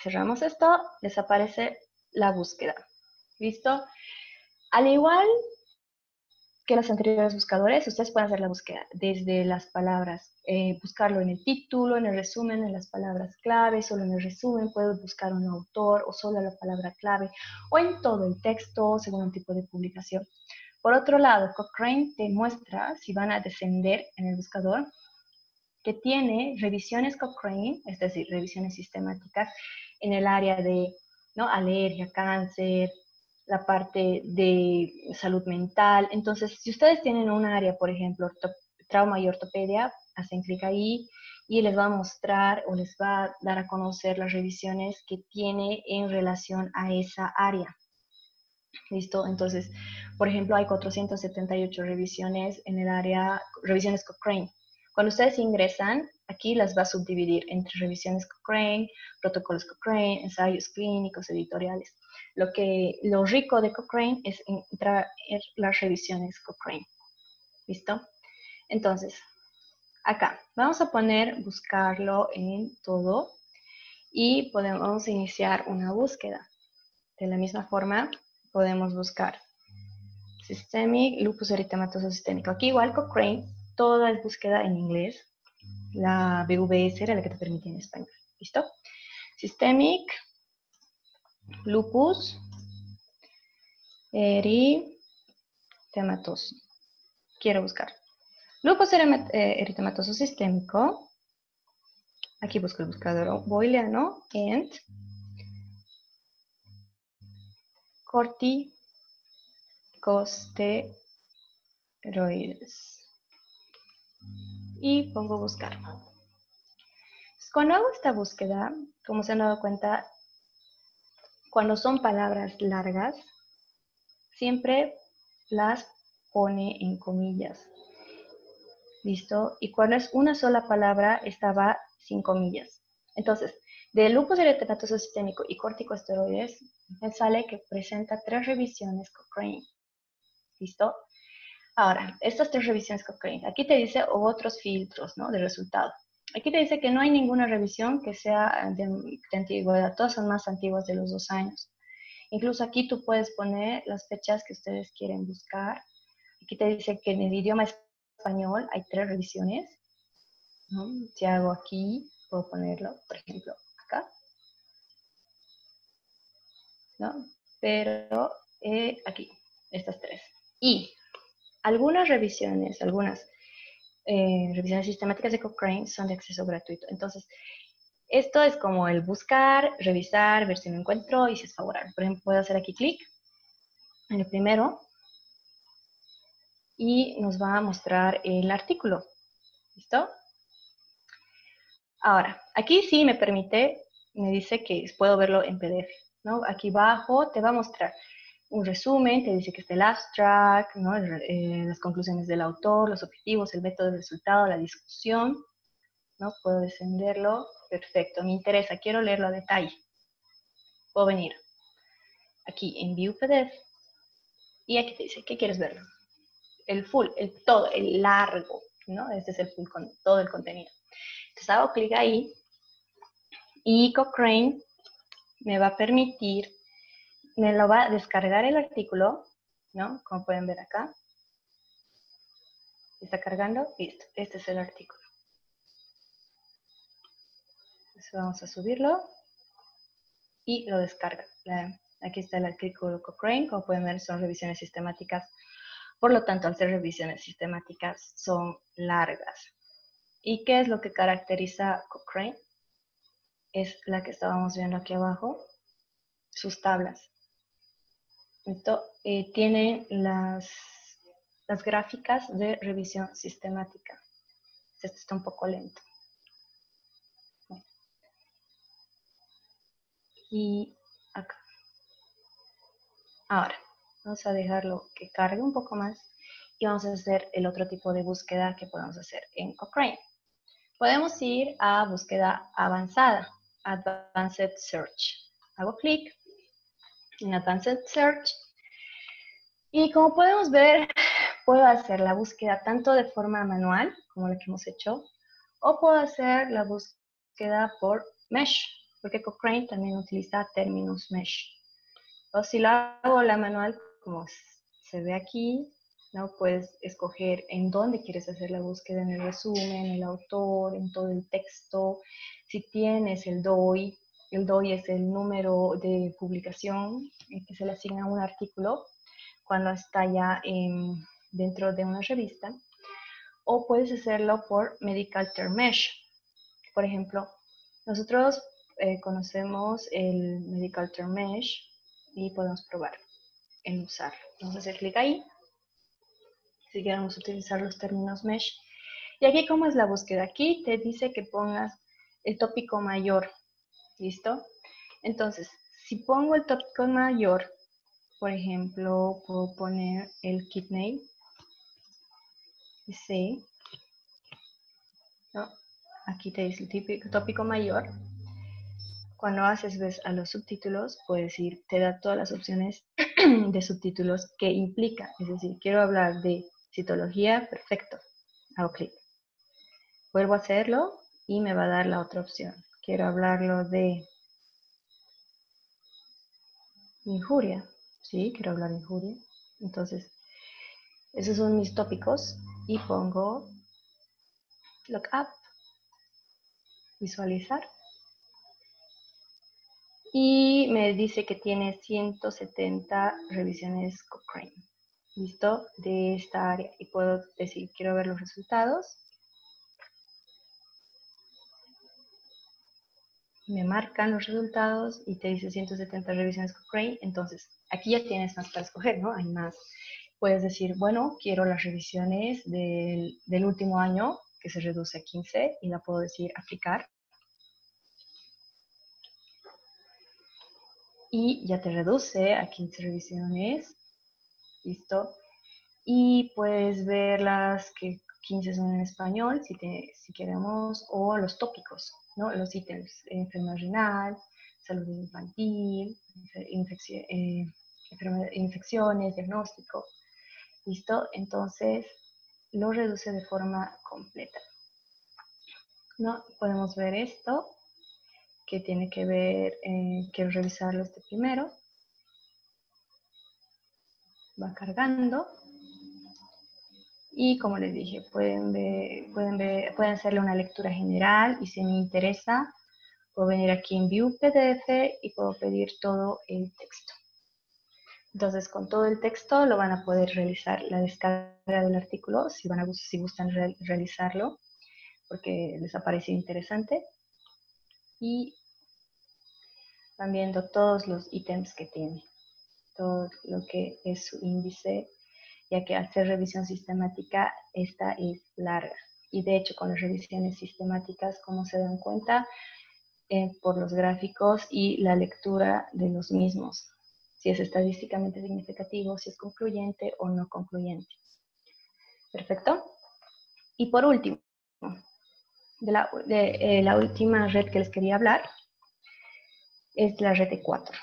cerramos esto, desaparece la búsqueda. ¿Listo? Al igual que los anteriores buscadores, ustedes pueden hacer la búsqueda desde las palabras, eh, buscarlo en el título, en el resumen, en las palabras clave, solo en el resumen, puedes buscar un autor o solo la palabra clave, o en todo el texto, según el tipo de publicación. Por otro lado, Cochrane te muestra, si van a descender en el buscador, que tiene revisiones Cochrane, es decir, revisiones sistemáticas en el área de ¿no? alergia, cáncer, la parte de salud mental. Entonces, si ustedes tienen un área, por ejemplo, trauma y ortopedia, hacen clic ahí y les va a mostrar o les va a dar a conocer las revisiones que tiene en relación a esa área. ¿Listo? Entonces, por ejemplo, hay 478 revisiones en el área, revisiones Cochrane. Cuando ustedes ingresan, aquí las va a subdividir entre revisiones Cochrane, protocolos Cochrane, ensayos clínicos, editoriales. Lo, que, lo rico de Cochrane es entrar en las revisiones Cochrane. ¿Listo? Entonces, acá vamos a poner buscarlo en todo y podemos iniciar una búsqueda. De la misma forma, podemos buscar Systemic Lupus Eritematoso Sistémico. Aquí igual Cochrane toda es búsqueda en inglés. La BVS era la que te permitía en español. ¿Listo? Systemic, lupus, eritematoso. Quiero buscar. Lupus eh, eritematoso sistémico. Aquí busco el buscador booleano and corticosteroides y pongo buscar. cuando hago esta búsqueda, como se han dado cuenta, cuando son palabras largas, siempre las pone en comillas. ¿Listo? Y cuando es una sola palabra, estaba sin comillas. Entonces, de lupus eritematoso sistémico y corticosteroides, me sale que presenta tres revisiones Cochrane. ¿Listo? Ahora, estas tres revisiones Cochrane, aquí te dice otros filtros, ¿no? De resultado. Aquí te dice que no hay ninguna revisión que sea de, de antigüedad, todas son más antiguas de los dos años. Incluso aquí tú puedes poner las fechas que ustedes quieren buscar. Aquí te dice que en el idioma español hay tres revisiones. Si hago aquí, puedo ponerlo, por ejemplo, acá. ¿No? Pero eh, aquí, estas tres. Y algunas revisiones, algunas eh, revisiones sistemáticas de Cochrane son de acceso gratuito. Entonces, esto es como el buscar, revisar, ver si lo encuentro y si es favorable. Por ejemplo, puedo hacer aquí clic en el primero y nos va a mostrar el artículo. ¿Listo? Ahora, aquí sí me permite, me dice que puedo verlo en PDF. ¿no? Aquí abajo te va a mostrar un resumen, te dice que está el abstract, ¿no? Eh, las conclusiones del autor, los objetivos, el método de resultado, la discusión. ¿no? Puedo descenderlo. Perfecto, me interesa, quiero leerlo a detalle. Puedo venir aquí en View PDF y aquí te dice, ¿qué quieres verlo? El full, el todo, el largo, ¿no? Este es el full con todo el contenido. Entonces hago clic ahí y Cochrane me va a permitir, me lo va a descargar el artículo, ¿no? Como pueden ver acá. Está cargando, listo, este es el artículo. vamos a subirlo y lo descarga. Aquí está el artículo Cochrane, como pueden ver son revisiones sistemáticas, por lo tanto al ser revisiones sistemáticas son largas. ¿Y qué es lo que caracteriza Cochrane? Es la que estábamos viendo aquí abajo, sus tablas. Esto eh, tiene las, las gráficas de revisión sistemática. Esto está un poco lento. y acá. Ahora, vamos a dejarlo que cargue un poco más y vamos a hacer el otro tipo de búsqueda que podemos hacer en Cochrane. Podemos ir a búsqueda avanzada, Advanced Search. Hago clic en Advanced Search y como podemos ver, puedo hacer la búsqueda tanto de forma manual, como la que hemos hecho, o puedo hacer la búsqueda por Mesh, porque Cochrane también utiliza términos mesh. O si lo hago la manual, como se ve aquí, ¿no? Puedes escoger en dónde quieres hacer la búsqueda, en el resumen, en el autor, en todo el texto. Si tienes el DOI, el DOI es el número de publicación que se le asigna a un artículo cuando está ya dentro de una revista. O puedes hacerlo por Medical Term Mesh. Por ejemplo, nosotros eh, conocemos el Medical Term Mesh y podemos probar en usarlo. Vamos a hacer clic ahí. Si queremos utilizar los términos Mesh. Y aquí, ¿cómo es la búsqueda? Aquí te dice que pongas el tópico mayor. ¿Listo? Entonces, si pongo el tópico mayor, por ejemplo, puedo poner el kidney. Sí. ¿No? Aquí te dice el tópico mayor. Cuando haces ves a los subtítulos, puedes ir, te da todas las opciones de subtítulos que implica. Es decir, quiero hablar de citología, perfecto. Hago clic. Vuelvo a hacerlo y me va a dar la otra opción. Quiero hablarlo de injuria. Sí, quiero hablar de injuria. Entonces, esos son mis tópicos y pongo look up, visualizar y me dice que tiene 170 revisiones Cochrane. ¿Listo? De esta área. Y puedo decir, quiero ver los resultados. me marcan los resultados y te dice 170 revisiones Cochrane, entonces aquí ya tienes más para escoger, ¿no? Hay más. Puedes decir, bueno, quiero las revisiones del, del último año, que se reduce a 15, y la puedo decir aplicar. Y ya te reduce a 15 revisiones. Listo. Y puedes ver las que 15 son en español, si, si queremos, o los tópicos, ¿no? Los ítems, enfermedad renal, salud infantil, eh, infecciones, diagnóstico. ¿Listo? Entonces, lo reduce de forma completa. ¿No? Podemos ver esto, que tiene que ver, eh, quiero revisarlo este primero. Va cargando. Y como les dije, pueden, pueden, pueden hacerle una lectura general y si me interesa, puedo venir aquí en View PDF y puedo pedir todo el texto. Entonces, con todo el texto lo van a poder realizar la descarga del artículo, si, van a, si gustan realizarlo, porque les ha parecido interesante. Y van viendo todos los ítems que tiene, todo lo que es su índice, ya que al ser revisión sistemática, esta es larga. Y de hecho, con las revisiones sistemáticas, como se dan cuenta, eh, por los gráficos y la lectura de los mismos si es estadísticamente significativo, si es concluyente o no concluyente. Perfecto. Y por último, de la, eh, la última red que les quería hablar es la red E4.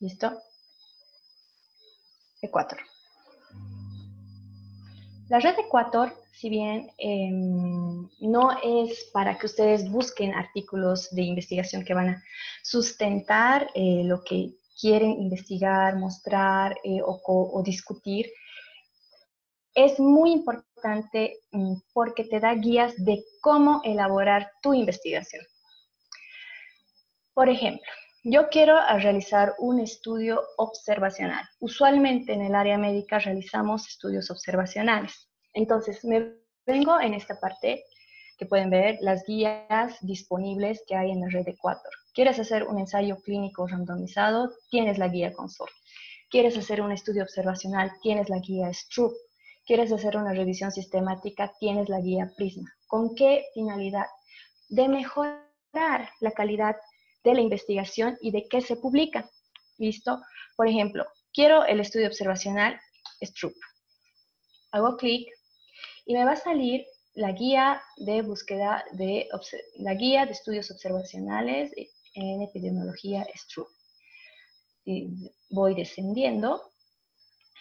¿Listo? E4. La red Ecuador, si bien em, no es para que ustedes busquen artículos de investigación que van a sustentar eh, lo que quieren investigar, mostrar eh, o, discutir, es muy importante mm, porque te da guías de cómo elaborar tu investigación. Por ejemplo, yo quiero realizar un estudio observacional. Usualmente en el área médica realizamos estudios observacionales. Entonces, me vengo en esta parte que pueden ver las guías disponibles que hay en la red Ecuador. ¿Quieres hacer un ensayo clínico randomizado? Tienes la guía Consort. ¿Quieres hacer un estudio observacional? Tienes la guía Stroop. ¿Quieres hacer una revisión sistemática? Tienes la guía Prisma. ¿Con qué finalidad? De mejorar la calidad de la investigación y de qué se publica. ¿Listo? Por ejemplo, quiero el estudio observacional Stroop. Hago clic y me va a salir la guía de búsqueda de la guía de estudios observacionales en epidemiología Stroop. voy descendiendo,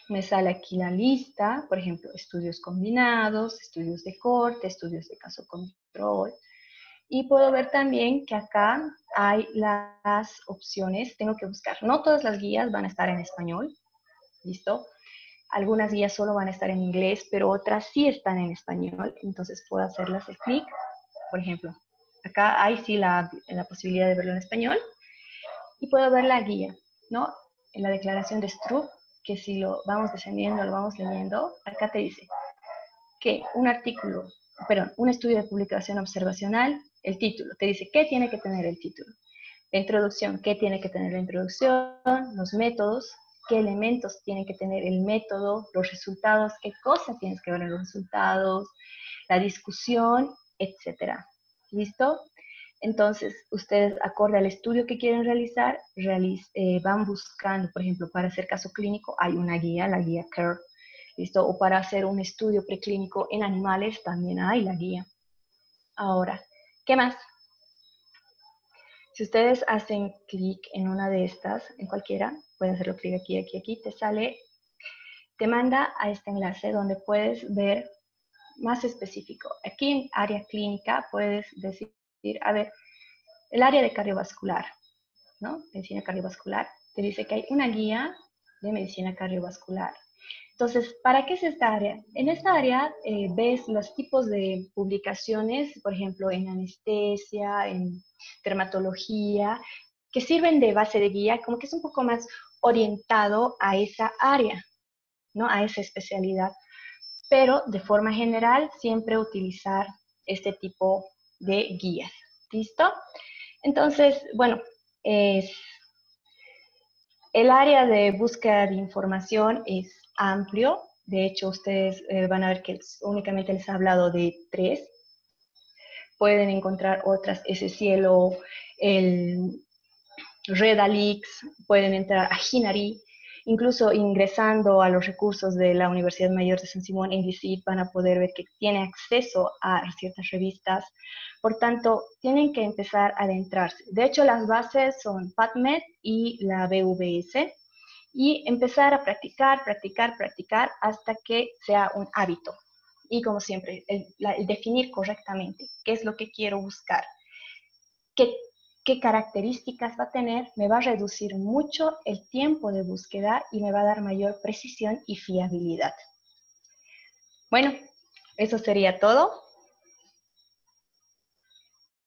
me sale aquí la lista, por ejemplo, estudios combinados, estudios de corte, estudios de caso control. Y puedo ver también que acá hay las opciones, tengo que buscar. No todas las guías van a estar en español, ¿listo? Algunas guías solo van a estar en inglés, pero otras sí están en español, entonces puedo hacerlas el clic. Por ejemplo, acá hay sí la, la posibilidad de verlo en español y puedo ver la guía, ¿no? En la declaración de Stroop, que si lo vamos descendiendo, lo vamos leyendo, acá te dice que un artículo, perdón, un estudio de publicación observacional, el título, te dice qué tiene que tener el título. La introducción, qué tiene que tener la introducción, los métodos, qué elementos tiene que tener el método, los resultados, qué cosas tienes que ver en los resultados, la discusión, etcétera. ¿Listo? Entonces, ustedes, acorde al estudio que quieren realizar, eh, van buscando, por ejemplo, para hacer caso clínico, hay una guía, la guía CARE, ¿listo? O para hacer un estudio preclínico en animales, también hay la guía. Ahora, ¿qué más? Si ustedes hacen clic en una de estas, en cualquiera, pueden hacerlo clic aquí, aquí, aquí, te sale, te manda a este enlace donde puedes ver más específico. Aquí en área clínica puedes decir, a ver, el área de cardiovascular, ¿no? Medicina cardiovascular, te dice que hay una guía de medicina cardiovascular. Entonces, ¿para qué es esta área? En esta área eh, ves los tipos de publicaciones, por ejemplo, en anestesia, en dermatología, que sirven de base de guía, como que es un poco más orientado a esa área, ¿no? A esa especialidad. Pero de forma general, siempre utilizar este tipo de guías. ¿Listo? Entonces, bueno, es, el área de búsqueda de información es amplio. De hecho, ustedes eh, van a ver que únicamente les he hablado de tres. Pueden encontrar otras, ese cielo, el, Redalix, pueden entrar a Hinari, incluso ingresando a los recursos de la Universidad Mayor de San Simón en DICIT van a poder ver que tiene acceso a ciertas revistas. Por tanto, tienen que empezar a adentrarse. De hecho, las bases son PubMed y la BVS y empezar a practicar, practicar, practicar hasta que sea un hábito. Y como siempre, el, definir correctamente qué es lo que quiero buscar, qué, qué características va a tener, me va a reducir mucho el tiempo de búsqueda y me va a dar mayor precisión y fiabilidad. Bueno, eso sería todo.